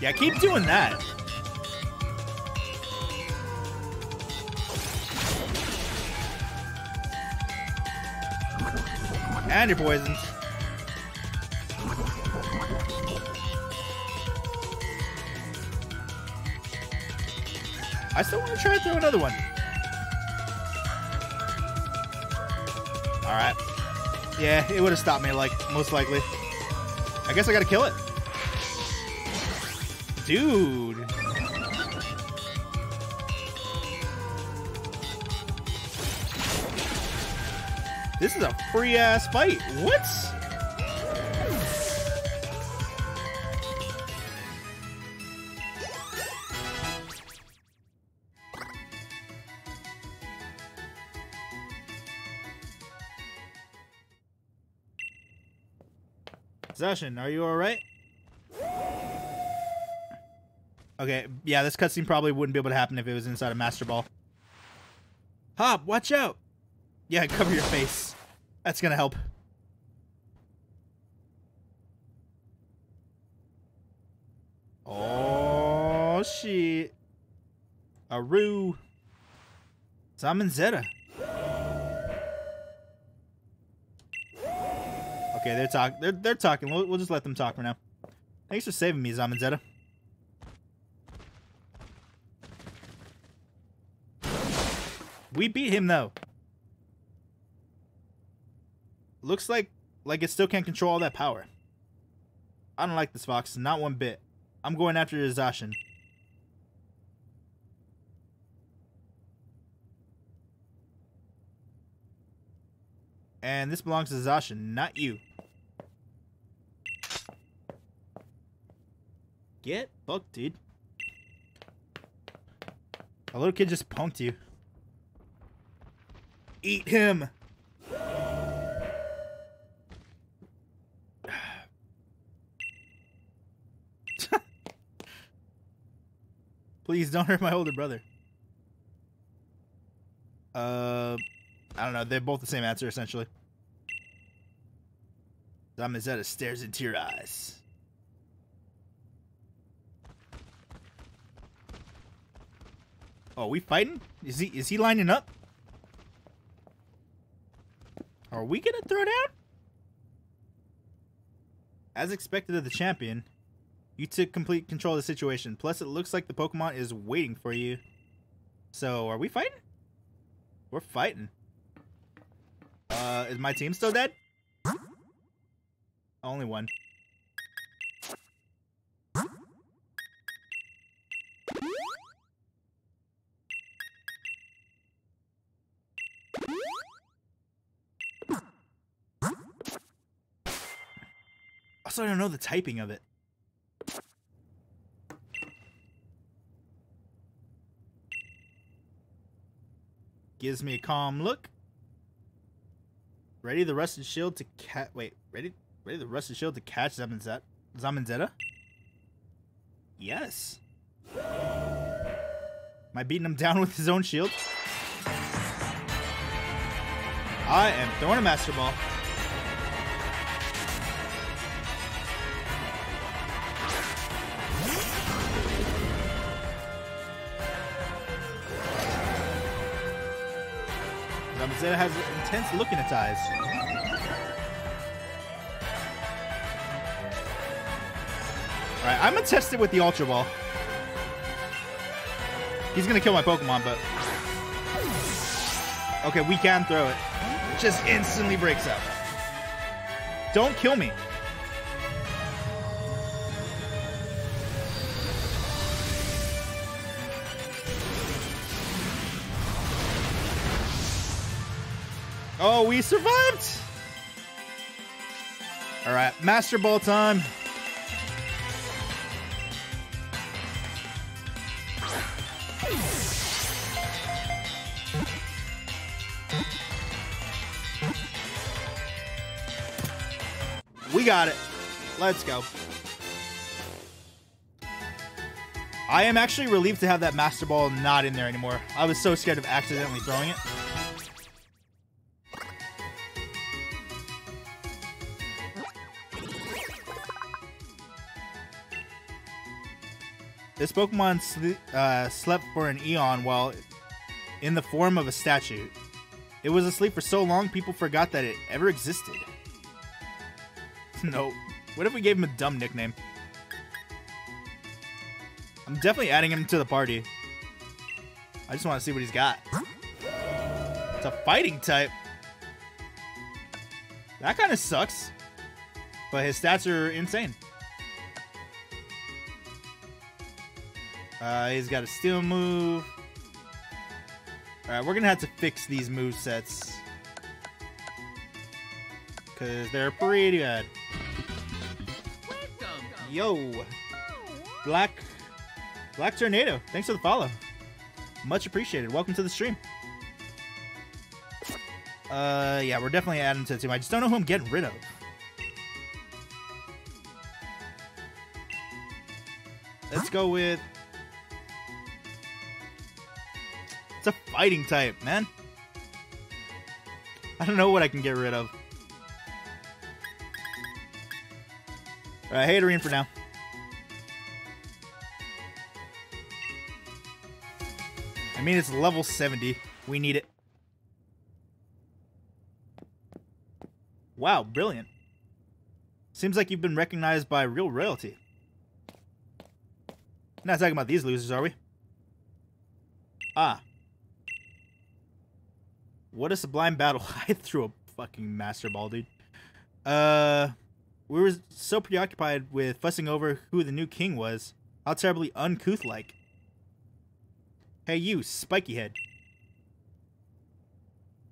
Yeah, keep doing that. And you're poisoned. I still want to try to throw another one. Alright. Yeah, it would have stopped me, like, most likely. I guess I gotta kill it. Dude. This is a free ass fight. What? Are you alright? Okay, yeah, this cutscene probably wouldn't be able to happen if it was inside a Master Ball. Hop, watch out! Yeah, cover your face. That's gonna help. Oh, shit. Aru. Zeta. Okay, they're talking. They're, they're talking. We'll, we'll just let them talk for now. Thanks for saving me, Zamazenta. We beat him, though. Looks like like it still can't control all that power. I don't like this fox, not one bit. I'm going after Zacian. And this belongs to Zacian, not you. Get fucked, dude. A little kid just punked you. Eat him! Please don't hurt my older brother. Uh, I don't know. They're both the same answer, essentially. Zamazenta stares into your eyes. Oh, we fighting? Is he is he lining up? Are we gonna throw down? As expected of the champion, you took complete control of the situation. Plus, it looks like the Pokemon is waiting for you. So, are we fighting? We're fighting. Uh, is my team still dead? Only one. I don't know the typing of it. Gives me a calm look. Ready the rusted shield to cat. Wait, ready? Ready the rusted shield to catch Zamazenta? Zamazenta? Yes. Am I beating him down with his own shield? I am throwing a Master Ball. Zamazenta has an intense look in its eyes. Alright, I'm gonna test it with the Ultra Ball. He's gonna kill my Pokemon, but... Okay, we can throw it. It just instantly breaks up. Don't kill me. Oh, we survived! Alright, Master Ball time. We got it. Let's go. I am actually relieved to have that Master Ball not in there anymore. I was so scared of accidentally throwing it. This Pokemon uh, slept for an eon while in the form of a statue. It was asleep for so long, people forgot that it ever existed. no. What if we gave him a dumb nickname? I'm definitely adding him to the party. I just want to see what he's got. It's a fighting type. That kind of sucks. But his stats are insane. Uh, he's got a steel move. Alright, we're gonna have to fix these move sets. Cause they're pretty bad. Yo! Black Black Tornado, thanks for the follow. Much appreciated. Welcome to the stream. Uh, yeah, we're definitely adding to the team. I just don't know who I'm getting rid of. Let's go with fighting type, man. I don't know what I can get rid of. Alright, Hatterene for now. I mean, it's level 70. We need it. Wow, brilliant. Seems like you've been recognized by real royalty. Not talking about these losers, are we? Ah, What a sublime battle. I threw a fucking master ball, dude. Uh, we were so preoccupied with fussing over who the new king was. How terribly uncouth like. Hey you, spiky head.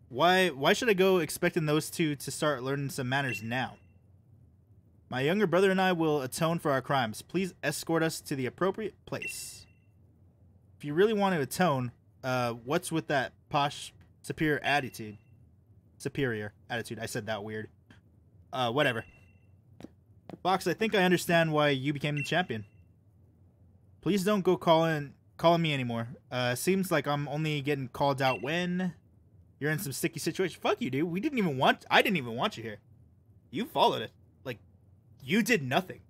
Why why should I go expecting those two to start learning some manners now? My younger brother and I will atone for our crimes. Please escort us to the appropriate place. If you really want to atone, uh, what's with that posh superior attitude? Superior attitude. I said that weird. Uh, whatever. Fox, I think I understand why you became the champion. Please don't go calling calling me anymore. Uh, seems like I'm only getting called out when you're in some sticky situation. Fuck you, dude. We didn't even want. I didn't even want you here. You followed it. Like, you did nothing.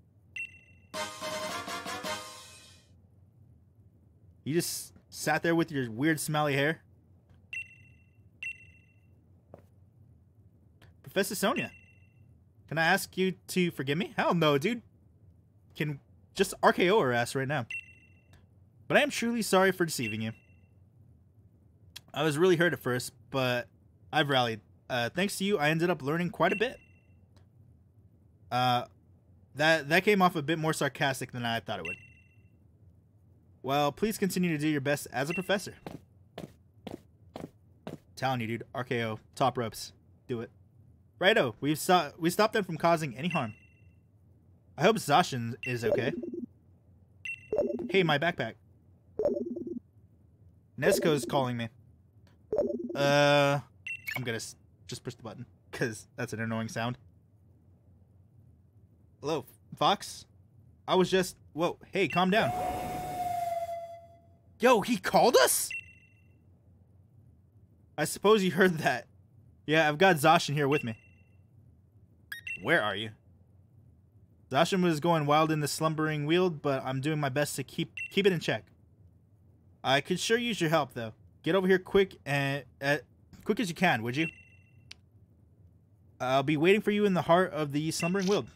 You just sat there with your weird smelly hair. Professor Sonia, can I ask you to forgive me? Hell no, dude. Can just RKO her ass right now. But I am truly sorry for deceiving you. I was really hurt at first, but I've rallied. Uh, thanks to you, I ended up learning quite a bit. Uh, that that came off a bit more sarcastic than I thought it would. Well, please continue to do your best as a professor. I'm telling you, dude, RKO, top ropes, do it. Righto, we've sto we stopped them from causing any harm. I hope Zacian is okay. Hey, my backpack. Nezuko's calling me. Uh, I'm gonna just push the button because that's an annoying sound. Hello, Fox. I was just. Whoa, hey, calm down. Yo, he called us? I suppose you heard that. Yeah, I've got Zacian here with me. Where are you? Zacian was going wild in the slumbering weald, but I'm doing my best to keep keep it in check. I could sure use your help, though. Get over here quick and uh, quick as you can, would you? I'll be waiting for you in the heart of the slumbering weald.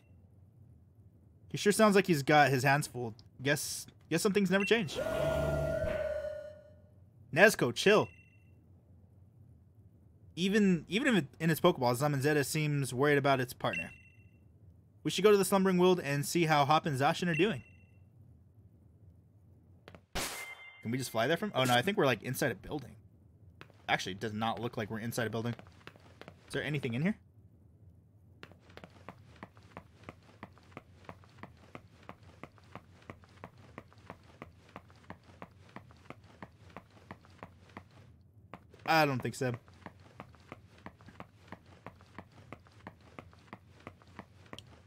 He sure sounds like he's got his hands full. Guess guess some things never change. Nezuko, chill. Even even if in its Pokeball, Zamazenta seems worried about its partner. We should go to the Slumbering Weald and see how Hop and Zacian are doing. Can we just fly there from? Oh no, I think we're like inside a building. Actually, it does not look like we're inside a building. Is there anything in here? I don't think so.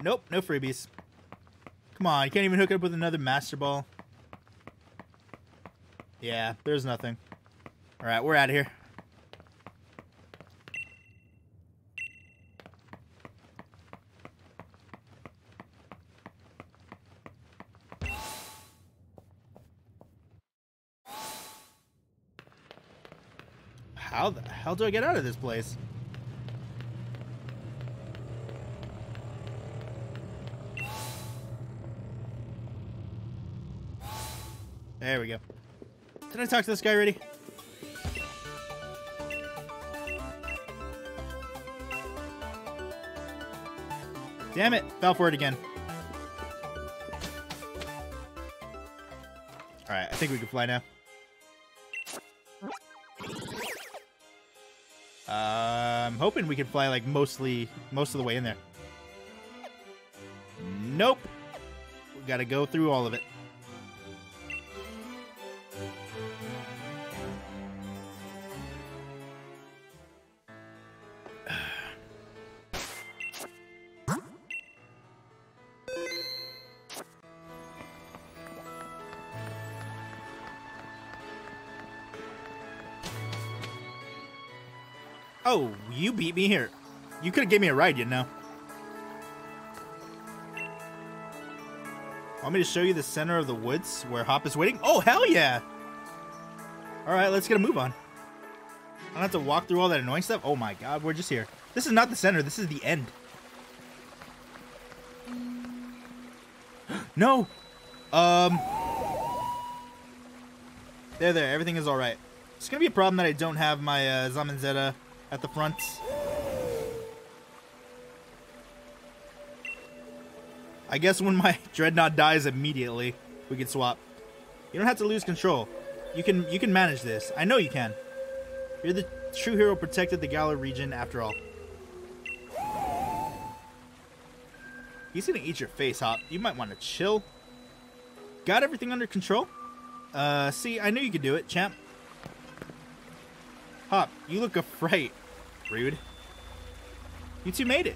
Nope, no freebies. Come on, you can't even hook it up with another Master Ball. Yeah, there's nothing. Alright, we're out of here. How the hell do I get out of this place? There we go. Can I talk to this guy already? Damn it, fell for it again. Alright, I think we can fly now. Uh, I'm hoping we can fly like mostly, most of the way in there. Nope. We gotta go through all of it. You beat me here. You could have gave me a ride, you know. Want me to show you the center of the woods where Hop is waiting? Oh, hell yeah! Alright, let's get a move on. I don't have to walk through all that annoying stuff. Oh my god, we're just here. This is not the center, this is the end. no! Um... There, there, everything is alright. It's gonna be a problem that I don't have my uh, Zamazenta at the front. I guess when my Dreadnought dies immediately, we can swap. You don't have to lose control. You can you can manage this. I know you can. You're the true hero protected the Galar region after all. He's gonna eat your face, Hop. You might want to chill. Got everything under control? Uh, see, I knew you could do it, champ. Hop, you look a fright. Rude. You two made it.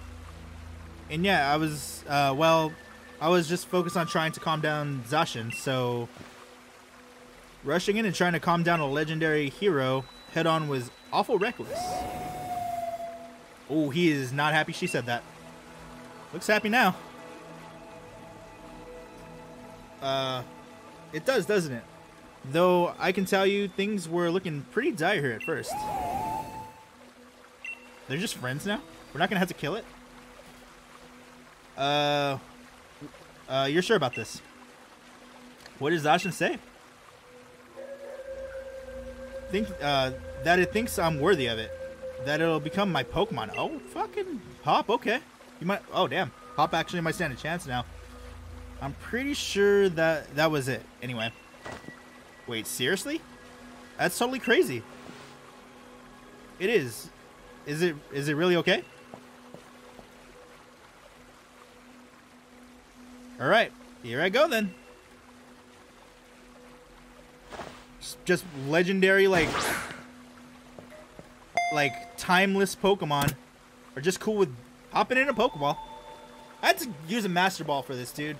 And yeah, I was, uh, well, I was just focused on trying to calm down Zacian, so... Rushing in and trying to calm down a legendary hero head on was awful reckless. Oh, he is not happy she said that. Looks happy now. Uh, it does, doesn't it? Though I can tell you, things were looking pretty dire here at first. They're just friends now? We're not gonna have to kill it? Uh, uh, you're sure about this? What does Zacian say? Think, uh, that it thinks I'm worthy of it. That it'll become my Pokemon. Oh, fucking Hop, okay. You might, oh damn. Hop actually might stand a chance now. I'm pretty sure that that was it. Anyway. Wait, seriously? That's totally crazy. It is. Is it is it really okay? All right. Here I go then. Just legendary like like timeless Pokemon are just cool with hopping in a Pokeball. I had to use a Master Ball for this, dude.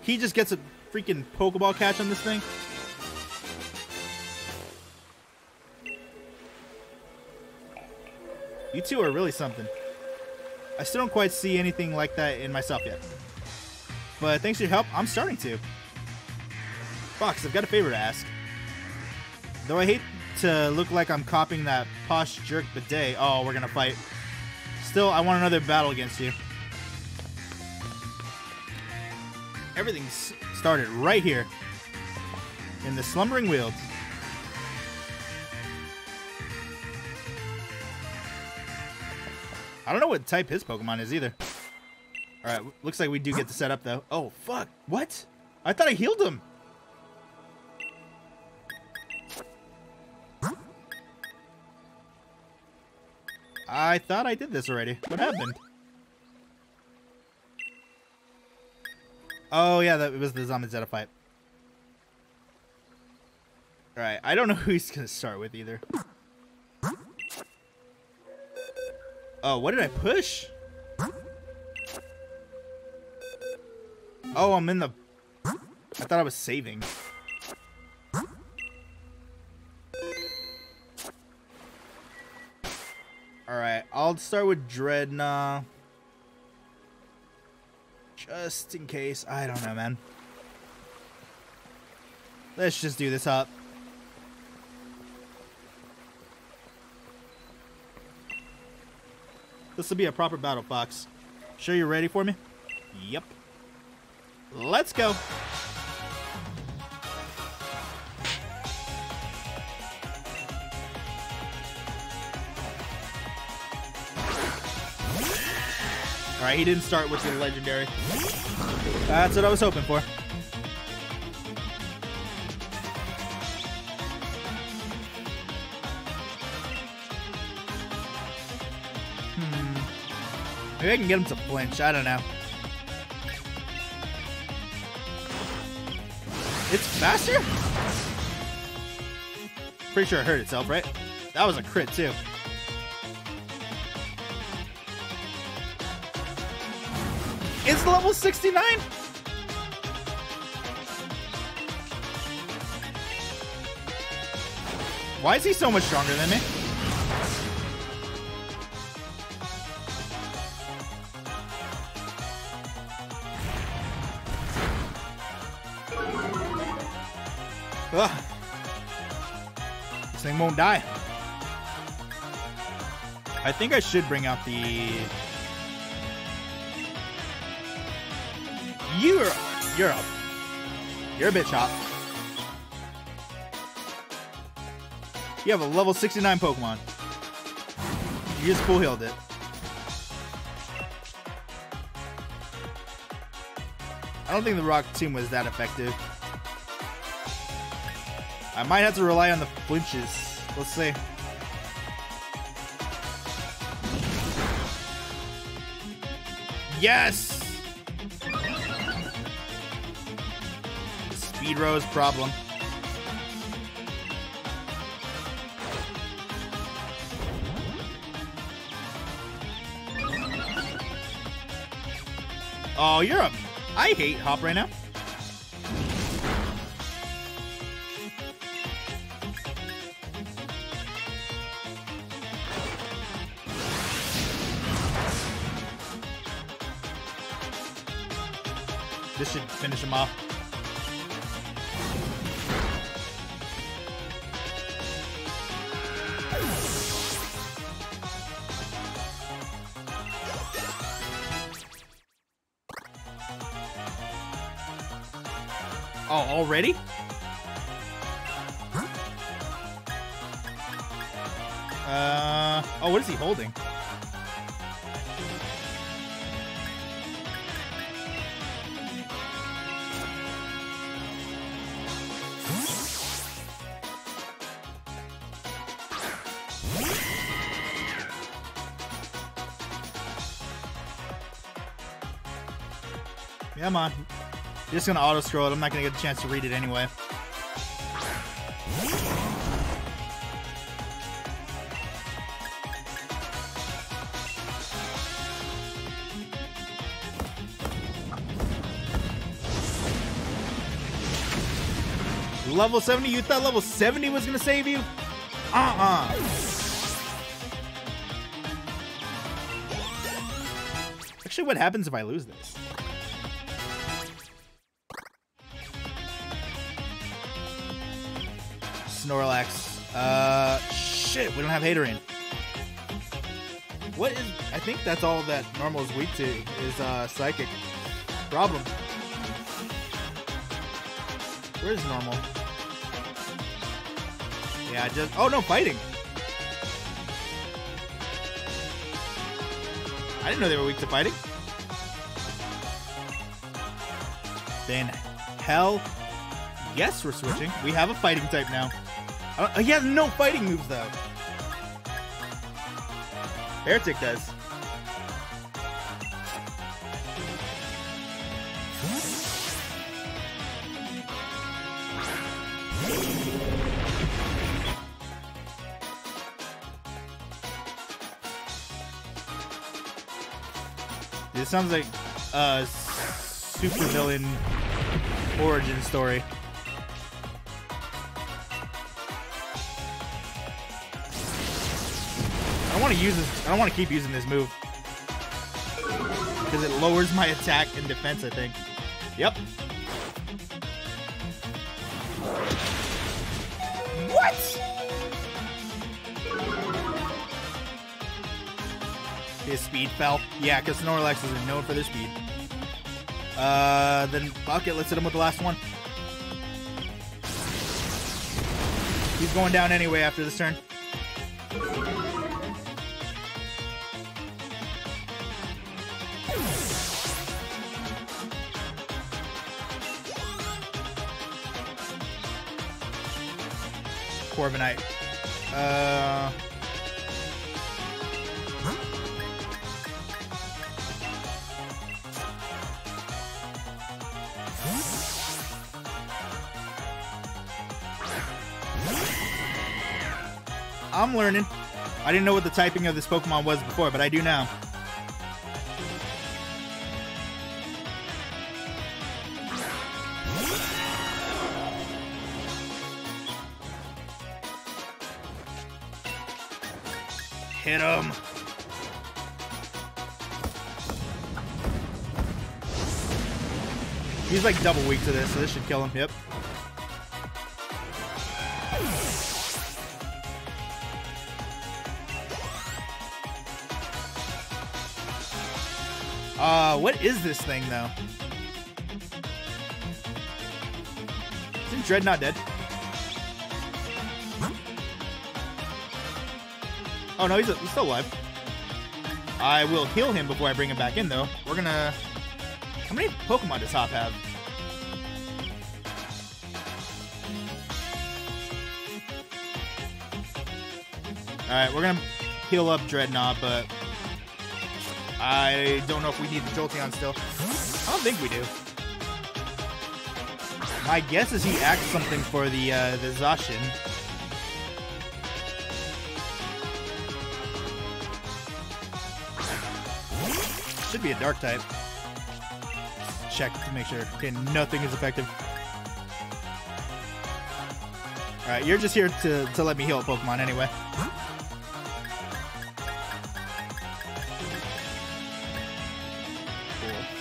He just gets a freaking Pokeball catch on this thing. You two are really something. I still don't quite see anything like that in myself yet. But thanks for your help, I'm starting to. Fox, I've got a favor to ask. Though I hate to look like I'm copying that posh jerk bidet. Oh, we're gonna fight. Still, I want another battle against you. Everything's started right here in the Slumbering Weald. I don't know what type his Pokemon is either. Alright, looks like we do get to set up though. Oh, fuck. What? I thought I healed him. I thought I did this already. What happened? Oh, yeah, that was the Zamazenta fight. Alright, I don't know who he's to start with either. Oh, what did I push? Oh, I'm in the... I thought I was saving. Alright, I'll start with Dreadnought. Just in case. I don't know, man. Let's just do this up. This will be a proper battle, Fox. Sure you're ready for me? Yep. Let's go. Alright, he didn't start with the legendary. That's what I was hoping for. Hmm. Maybe I can get him to flinch. I don't know. It's faster? Pretty sure it hurt itself, right? That was a crit, too. Level 69? Why is he so much stronger than me? Ugh. This thing won't die. I think I should bring out the You're you're you're a bitch hop. You have a level 69 Pokemon. You just full healed it. I don't think the Rock team was that effective. I might have to rely on the flinches. Let's see. Yes! Speed Rose problem. Oh, you're a... I hate Hop right now. Uh, oh, what is he holding? Come on. You're just gonna auto scroll it. I'm not gonna get a chance to read it anyway. Level 70? You thought level 70 was gonna save you? Uh-uh. Actually, what happens if I lose this? Snorlax. Uh, shit, we don't have Hatterene. What is... I think that's all that normal is weak to, is uh, Psychic. Problem. Where's normal? Yeah, just... Oh, no, fighting. I didn't know they were weak to fighting. Then, hell, yes, we're switching. We have a fighting type now. Uh, he has no fighting moves, though. Beartic does. This sounds like a supervillain origin story. I don't want to use this. I don't want to keep using this move because it lowers my attack and defense. I think. Yep. Speed fell. Yeah, because Snorlax isn't known for their speed. Uh, then fuck it. Let's hit him with the last one. He's going down anyway after this turn. Corviknight. I didn't know what the typing of this Pokemon was before, but I do now. Hit him. He's like double weak to this, so this should kill him. Yep. Uh, what is this thing, though? Isn't Dreadnought dead? Oh no, he's, he's still alive. I will heal him before I bring him back in, though. We're gonna... How many Pokemon does Hop have? Alright, we're gonna heal up Dreadnought, but... I don't know if we need the Jolteon still. I don't think we do. My guess is he acts something for the uh, the Zacian. Should be a dark type. Check to make sure. Okay, nothing is effective. Alright, you're just here to, to let me heal Pokemon anyway.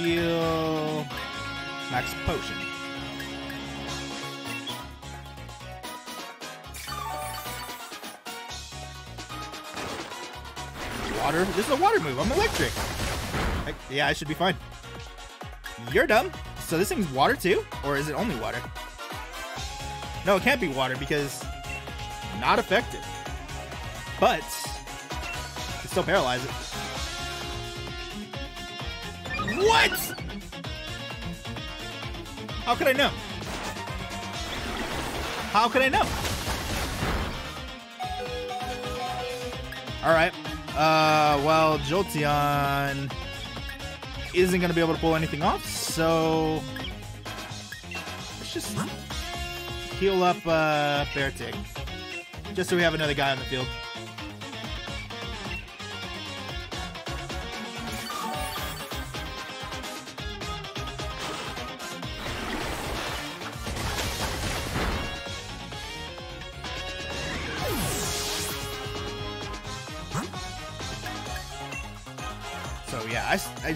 Heal. Max potion. Water? This is a water move. I'm electric. I, yeah, I should be fine. You're dumb. So this thing's water too? Or is it only water? No, it can't be water because not effective. But can still paralyze it. What? How could I know? How could I know? All right. Uh, well, Jolteon isn't going to be able to pull anything off, so let's just heal up uh, Beartic. Just so we have another guy on the field.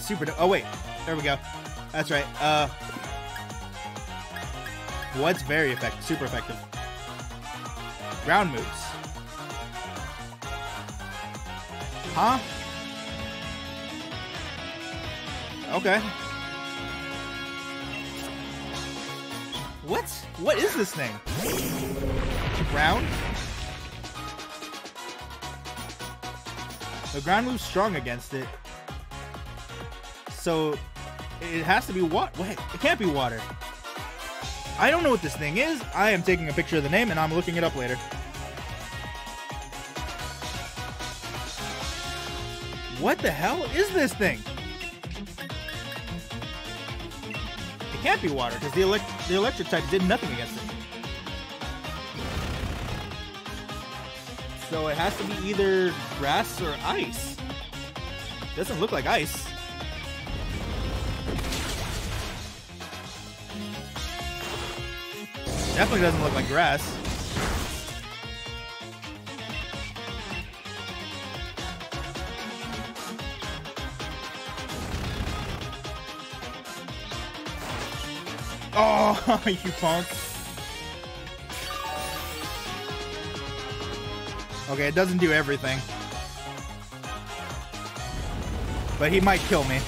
Super. Oh wait, there we go. That's right. Uh, what's very effective? Super effective. Ground moves. Huh? Okay. What? What is this thing? Ground? The ground moves strong against it. So it has to be what? Wait, it can't be water. I don't know what this thing is. I am taking a picture of the name and I'm looking it up later. What the hell is this thing? It can't be water because the, elect the electric type did nothing against it. So it has to be either grass or ice. Doesn't look like ice. Definitely doesn't look like grass. Oh, you punk. Okay, it doesn't do everything. But he might kill me.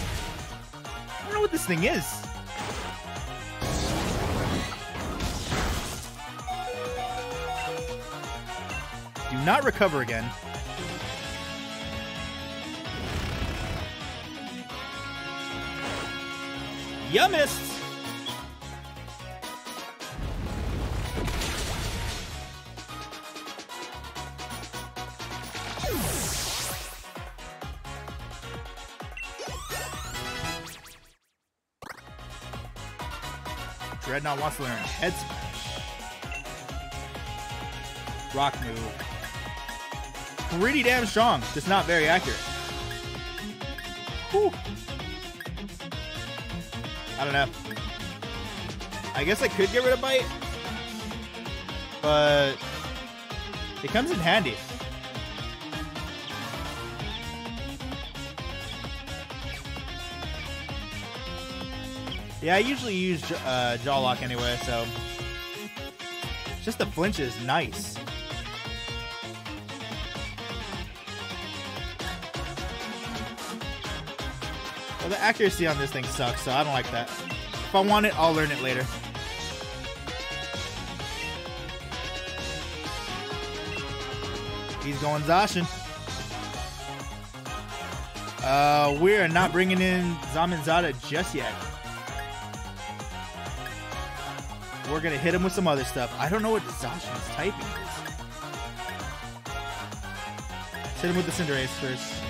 I don't know what this thing is. Not recover again. You! Dreadnought wants to learn Head Smash. Rock move. Pretty damn strong, just not very accurate. Whew. I don't know. I guess I could get rid of Bite, but it comes in handy. Yeah, I usually use uh, Jaw Lock anyway, so just the flinch is nice. The accuracy on this thing sucks, so I don't like that. If I want it, I'll learn it later. He's going Zacian. Uh, we are not bringing in Zamazenta just yet. We're gonna hit him with some other stuff. I don't know what Zacian's typing is. Hit him with the Cinderace first.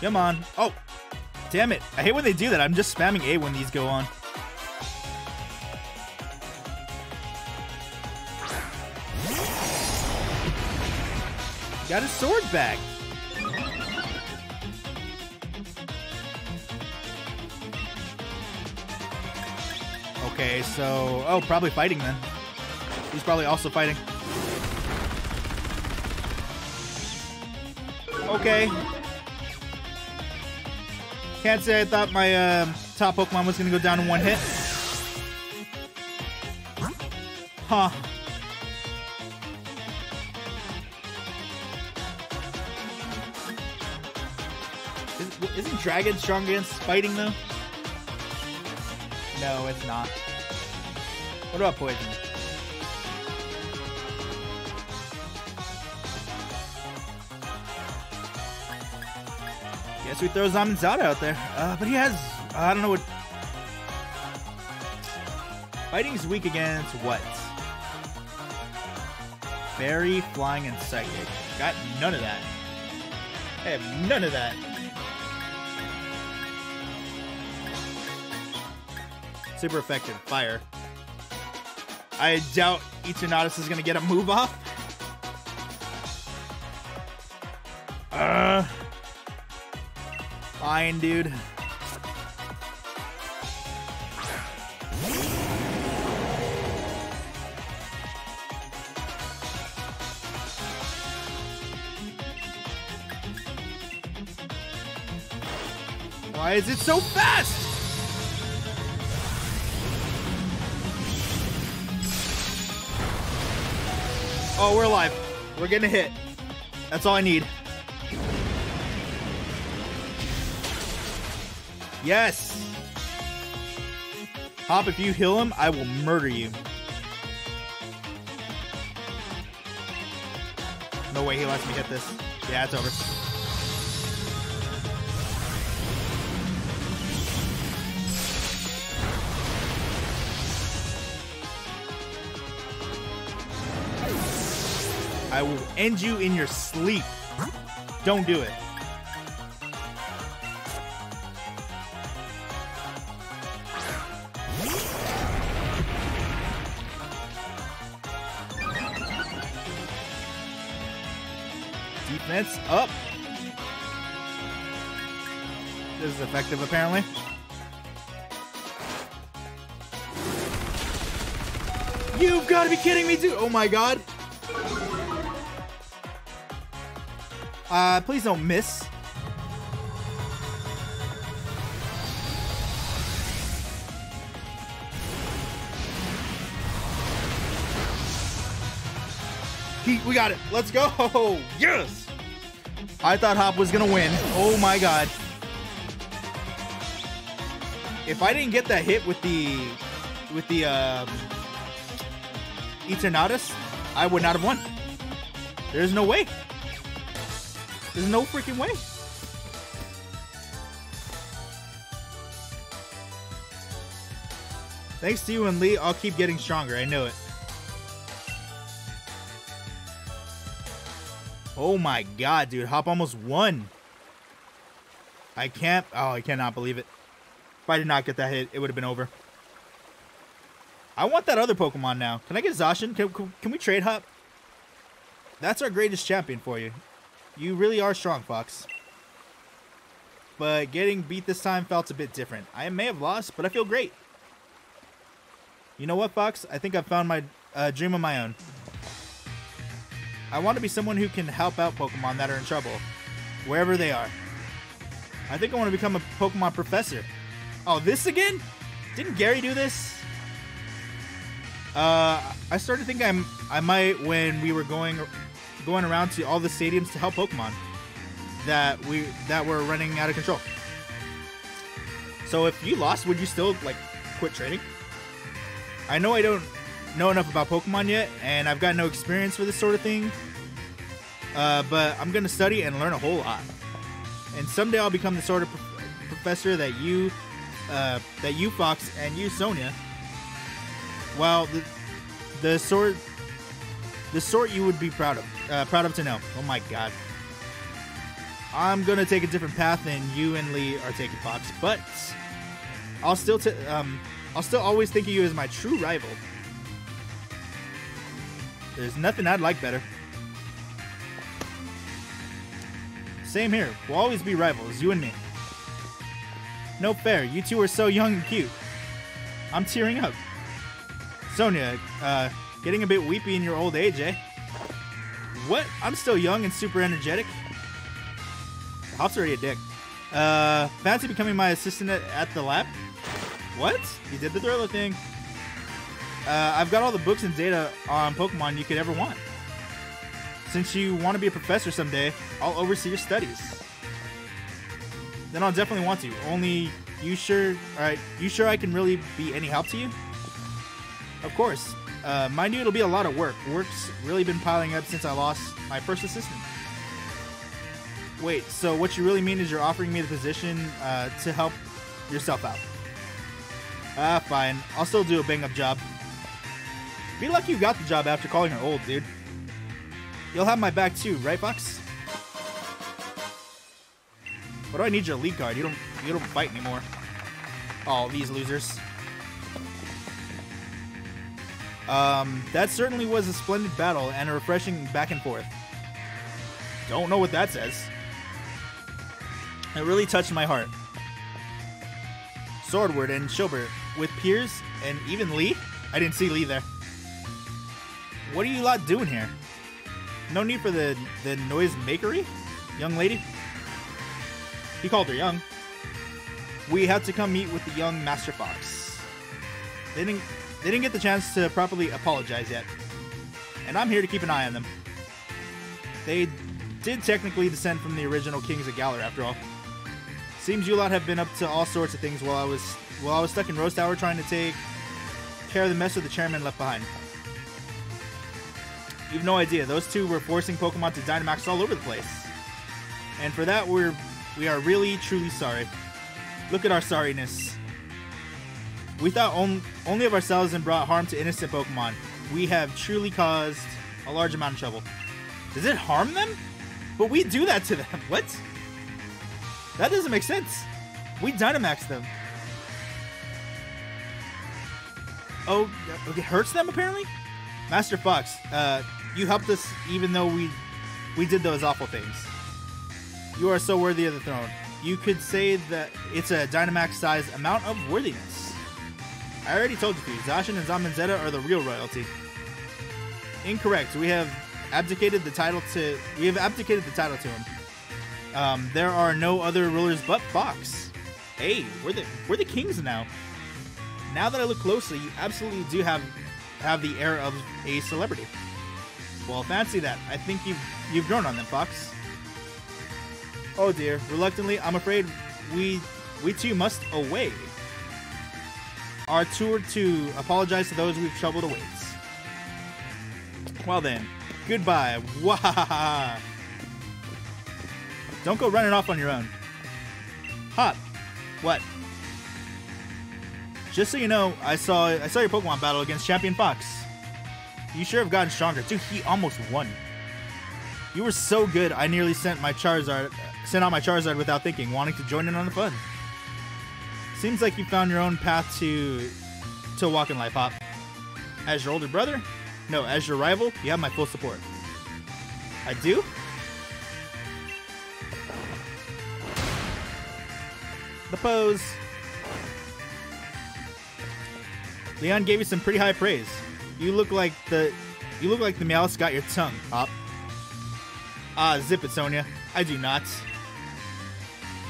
Come on. Oh, damn it. I hate when they do that. I'm just spamming A when these go on. Got his sword back. Okay, so... Oh, probably fighting then. He's probably also fighting. Okay. Can't say I thought my uh, top Pokemon was going to go down in one hit. Huh. Is, isn't Dragon strong against fighting, though? No, it's not. What about Poison? Guess we throw Zamazenta out there. Uh, but he has, I don't know what... Fighting's weak against what? Fairy, Flying, and Psychic. Got none of that. I have none of that. Super effective. Fire. I doubt Eternatus is going to get a move off. Fine, dude. Why is it so fast? Oh, we're alive. We're getting a hit. That's all I need. Yes! Hop, if you heal him, I will murder you. No way he lets me hit this. Yeah, it's over. I will end you in your sleep. Don't do it. Effective, apparently. You've got to be kidding me, dude! Oh my god. Uh, please don't miss. He, we got it. Let's go. Yes. I thought Hop was going to win. Oh my god. If I didn't get that hit with the with the um, Eternatus, I would not have won. There's no way. There's no freaking way. Thanks to you and Lee, I'll keep getting stronger. I know it. Oh my god, dude. Hop almost won. I can't. Oh, I cannot believe it. If I did not get that hit, it would have been over. I want that other Pokemon now. Can I get Zacian? Can, can we trade Hop? That's our greatest champion for you. You really are strong, Fox. But getting beat this time felt a bit different. I may have lost, but I feel great. You know what, Fox? I think I've found my uh, dream of my own. I want to be someone who can help out Pokemon that are in trouble, wherever they are. I think I want to become a Pokemon professor. Oh, this again? Didn't Gary do this? Uh, I started to think I'm I might when we were going going around to all the stadiums to help Pokemon. that we that were running out of control. So if you lost, would you still like quit trading? I know I don't know enough about Pokemon yet, and I've got no experience for this sort of thing. Uh, but I'm gonna study and learn a whole lot. And someday I'll become the sort of pro- professor that you, uh, that you Fox and you Sonia. Well, the the sort, the sort you would be proud of, uh, proud of to know. Oh my God. I'm gonna take a different path than you and Lee are taking, Fox. But I'll still, t- um, I'll still always think of you as my true rival. There's nothing I'd like better. Same here. We'll always be rivals, you and me. No fair. You two are so young and cute. I'm tearing up. Sonia, uh, getting a bit weepy in your old age, eh? What? I'm still young and super energetic. Hop's already a dick. Uh, fancy becoming my assistant at, at the lab? What? You did the thriller thing. Uh, I've got all the books and data on Pokemon you could ever want. Since you want to be a professor someday, I'll oversee your studies. Then I'll definitely want to. Only, you sure? Alright, you sure I can really be any help to you? Of course. Uh, mind you, it'll be a lot of work. Work's really been piling up since I lost my first assistant. Wait, so what you really mean is you're offering me the position uh, to help yourself out? Ah, fine. I'll still do a bang up job. Be lucky you got the job after calling her old, dude. You'll have my back too, right, Fox? What do I need your lead card? You don't you don't fight anymore. Oh, these losers. Um, that certainly was a splendid battle and a refreshing back and forth. Don't know what that says. It really touched my heart. Sordward and Shielbert with Piers and even Lee? I didn't see Lee there. What are you lot doing here? No need for the the noise makery, young lady. He called her young. We had to come meet with the young Master Fox. They didn't they didn't get the chance to properly apologize yet. And I'm here to keep an eye on them. They did technically descend from the original Kings of Galar after all. Seems you lot have been up to all sorts of things while I was while I was stuck in Rose Tower trying to take care of the mess of the chairman left behind. You've no idea. Those two were forcing Pokemon to Dynamax all over the place. And for that, we're we are really truly sorry. Look at our sorriness. We thought on, only of ourselves and brought harm to innocent Pokemon. We have truly caused a large amount of trouble. Does it harm them? But we do that to them. What? That doesn't make sense. We Dynamax them. Oh, it hurts them apparently? Master Fox, uh, you helped us even though we we did those awful things. You are so worthy of the throne. You could say that it's a Dynamax sized amount of worthiness. I already told you. Zacian and Zamazenta are the real royalty. Incorrect. We have abdicated the title to we have abdicated the title to him. Um, there are no other rulers but Fox. Hey, we're the we're the kings now. Now that I look closely, you absolutely do have have the air of a celebrity. Well, fancy that. I think you've you've grown on them, Fox. Oh dear. Reluctantly, I'm afraid we we too must away. Our tour to apologize to those we've troubled awaits. Well then, goodbye. Wahaha. Don't go running off on your own. Hop. What? Just so you know, I saw I saw your Pokemon battle against Champion Fox. You sure have gotten stronger. Dude, he almost won. You were so good, I nearly sent my Charizard sent out my Charizard without thinking, wanting to join in on the fun. Seems like you found your own path to to walk in life, Hop. As your older brother? No, as your rival, you have my full support. I do? The pose. Leon gave you some pretty high praise. You look like the you look like the Meowth got your tongue, Hop. Ah, zip it, Sonia. I do not.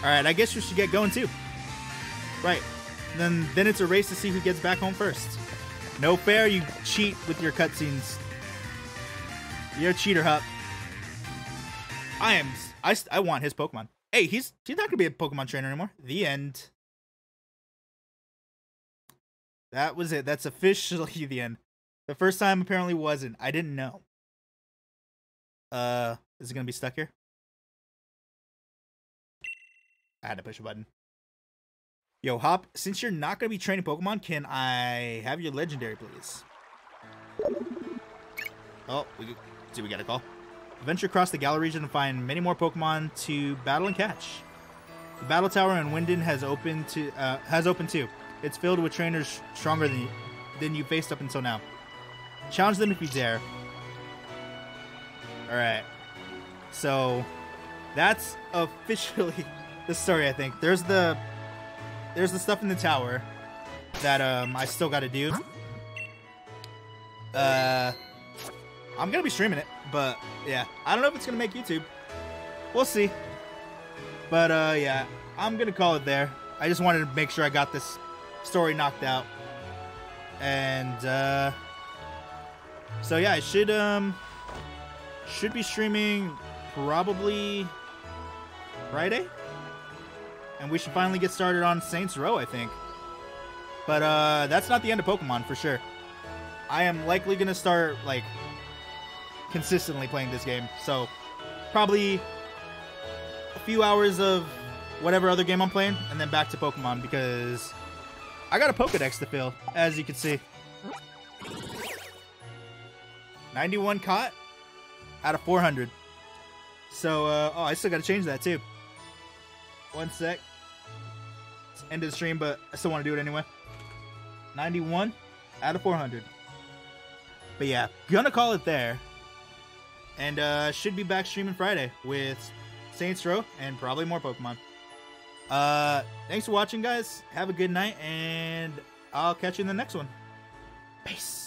Alright, I guess we should get going too. Right. Then then it's a race to see who gets back home first. No fair, you cheat with your cutscenes. You're a cheater, Hop. I am I, I want his Pokemon. Hey, he's he's not gonna be a Pokemon trainer anymore. The end. That was it. That's officially the end. The first time apparently wasn't. I didn't know. Uh, is it gonna be stuck here? I had to push a button. Yo, Hop, since you're not gonna be training Pokemon, can I have your legendary, please? Oh, we see we got a call. Venture across the Galar region and find many more Pokemon to battle and catch. The battle tower in Wyndon has opened to uh, has opened too. It's filled with trainers stronger than you, than you faced up until now. Challenge them if you dare. All right. So that's officially the story. I think there's the there's the stuff in the tower that um I still got to do. Uh, I'm gonna be streaming it, but yeah, I don't know if it's gonna make YouTube. We'll see. But uh, yeah, I'm gonna call it there. I just wanted to make sure I got this story knocked out, and uh, so yeah, I should um should be streaming probably Friday, and we should finally get started on Saints Row, I think. But uh, that's not the end of Pokemon for sure. I am likely gonna start like consistently playing this game. So probably a few hours of whatever other game I'm playing, and then back to Pokemon because I got a Pokedex to fill, as you can see. 91 caught out of 400. So, uh, oh, I still got to change that too. One sec. End of the stream, but I still want to do it anyway. 91 out of 400. But yeah, gonna call it there. And uh should be back streaming Friday with Saints Row and probably more Pokemon. Uh thanks for watching guys. Have a good night and I'll catch you in the next one. Peace.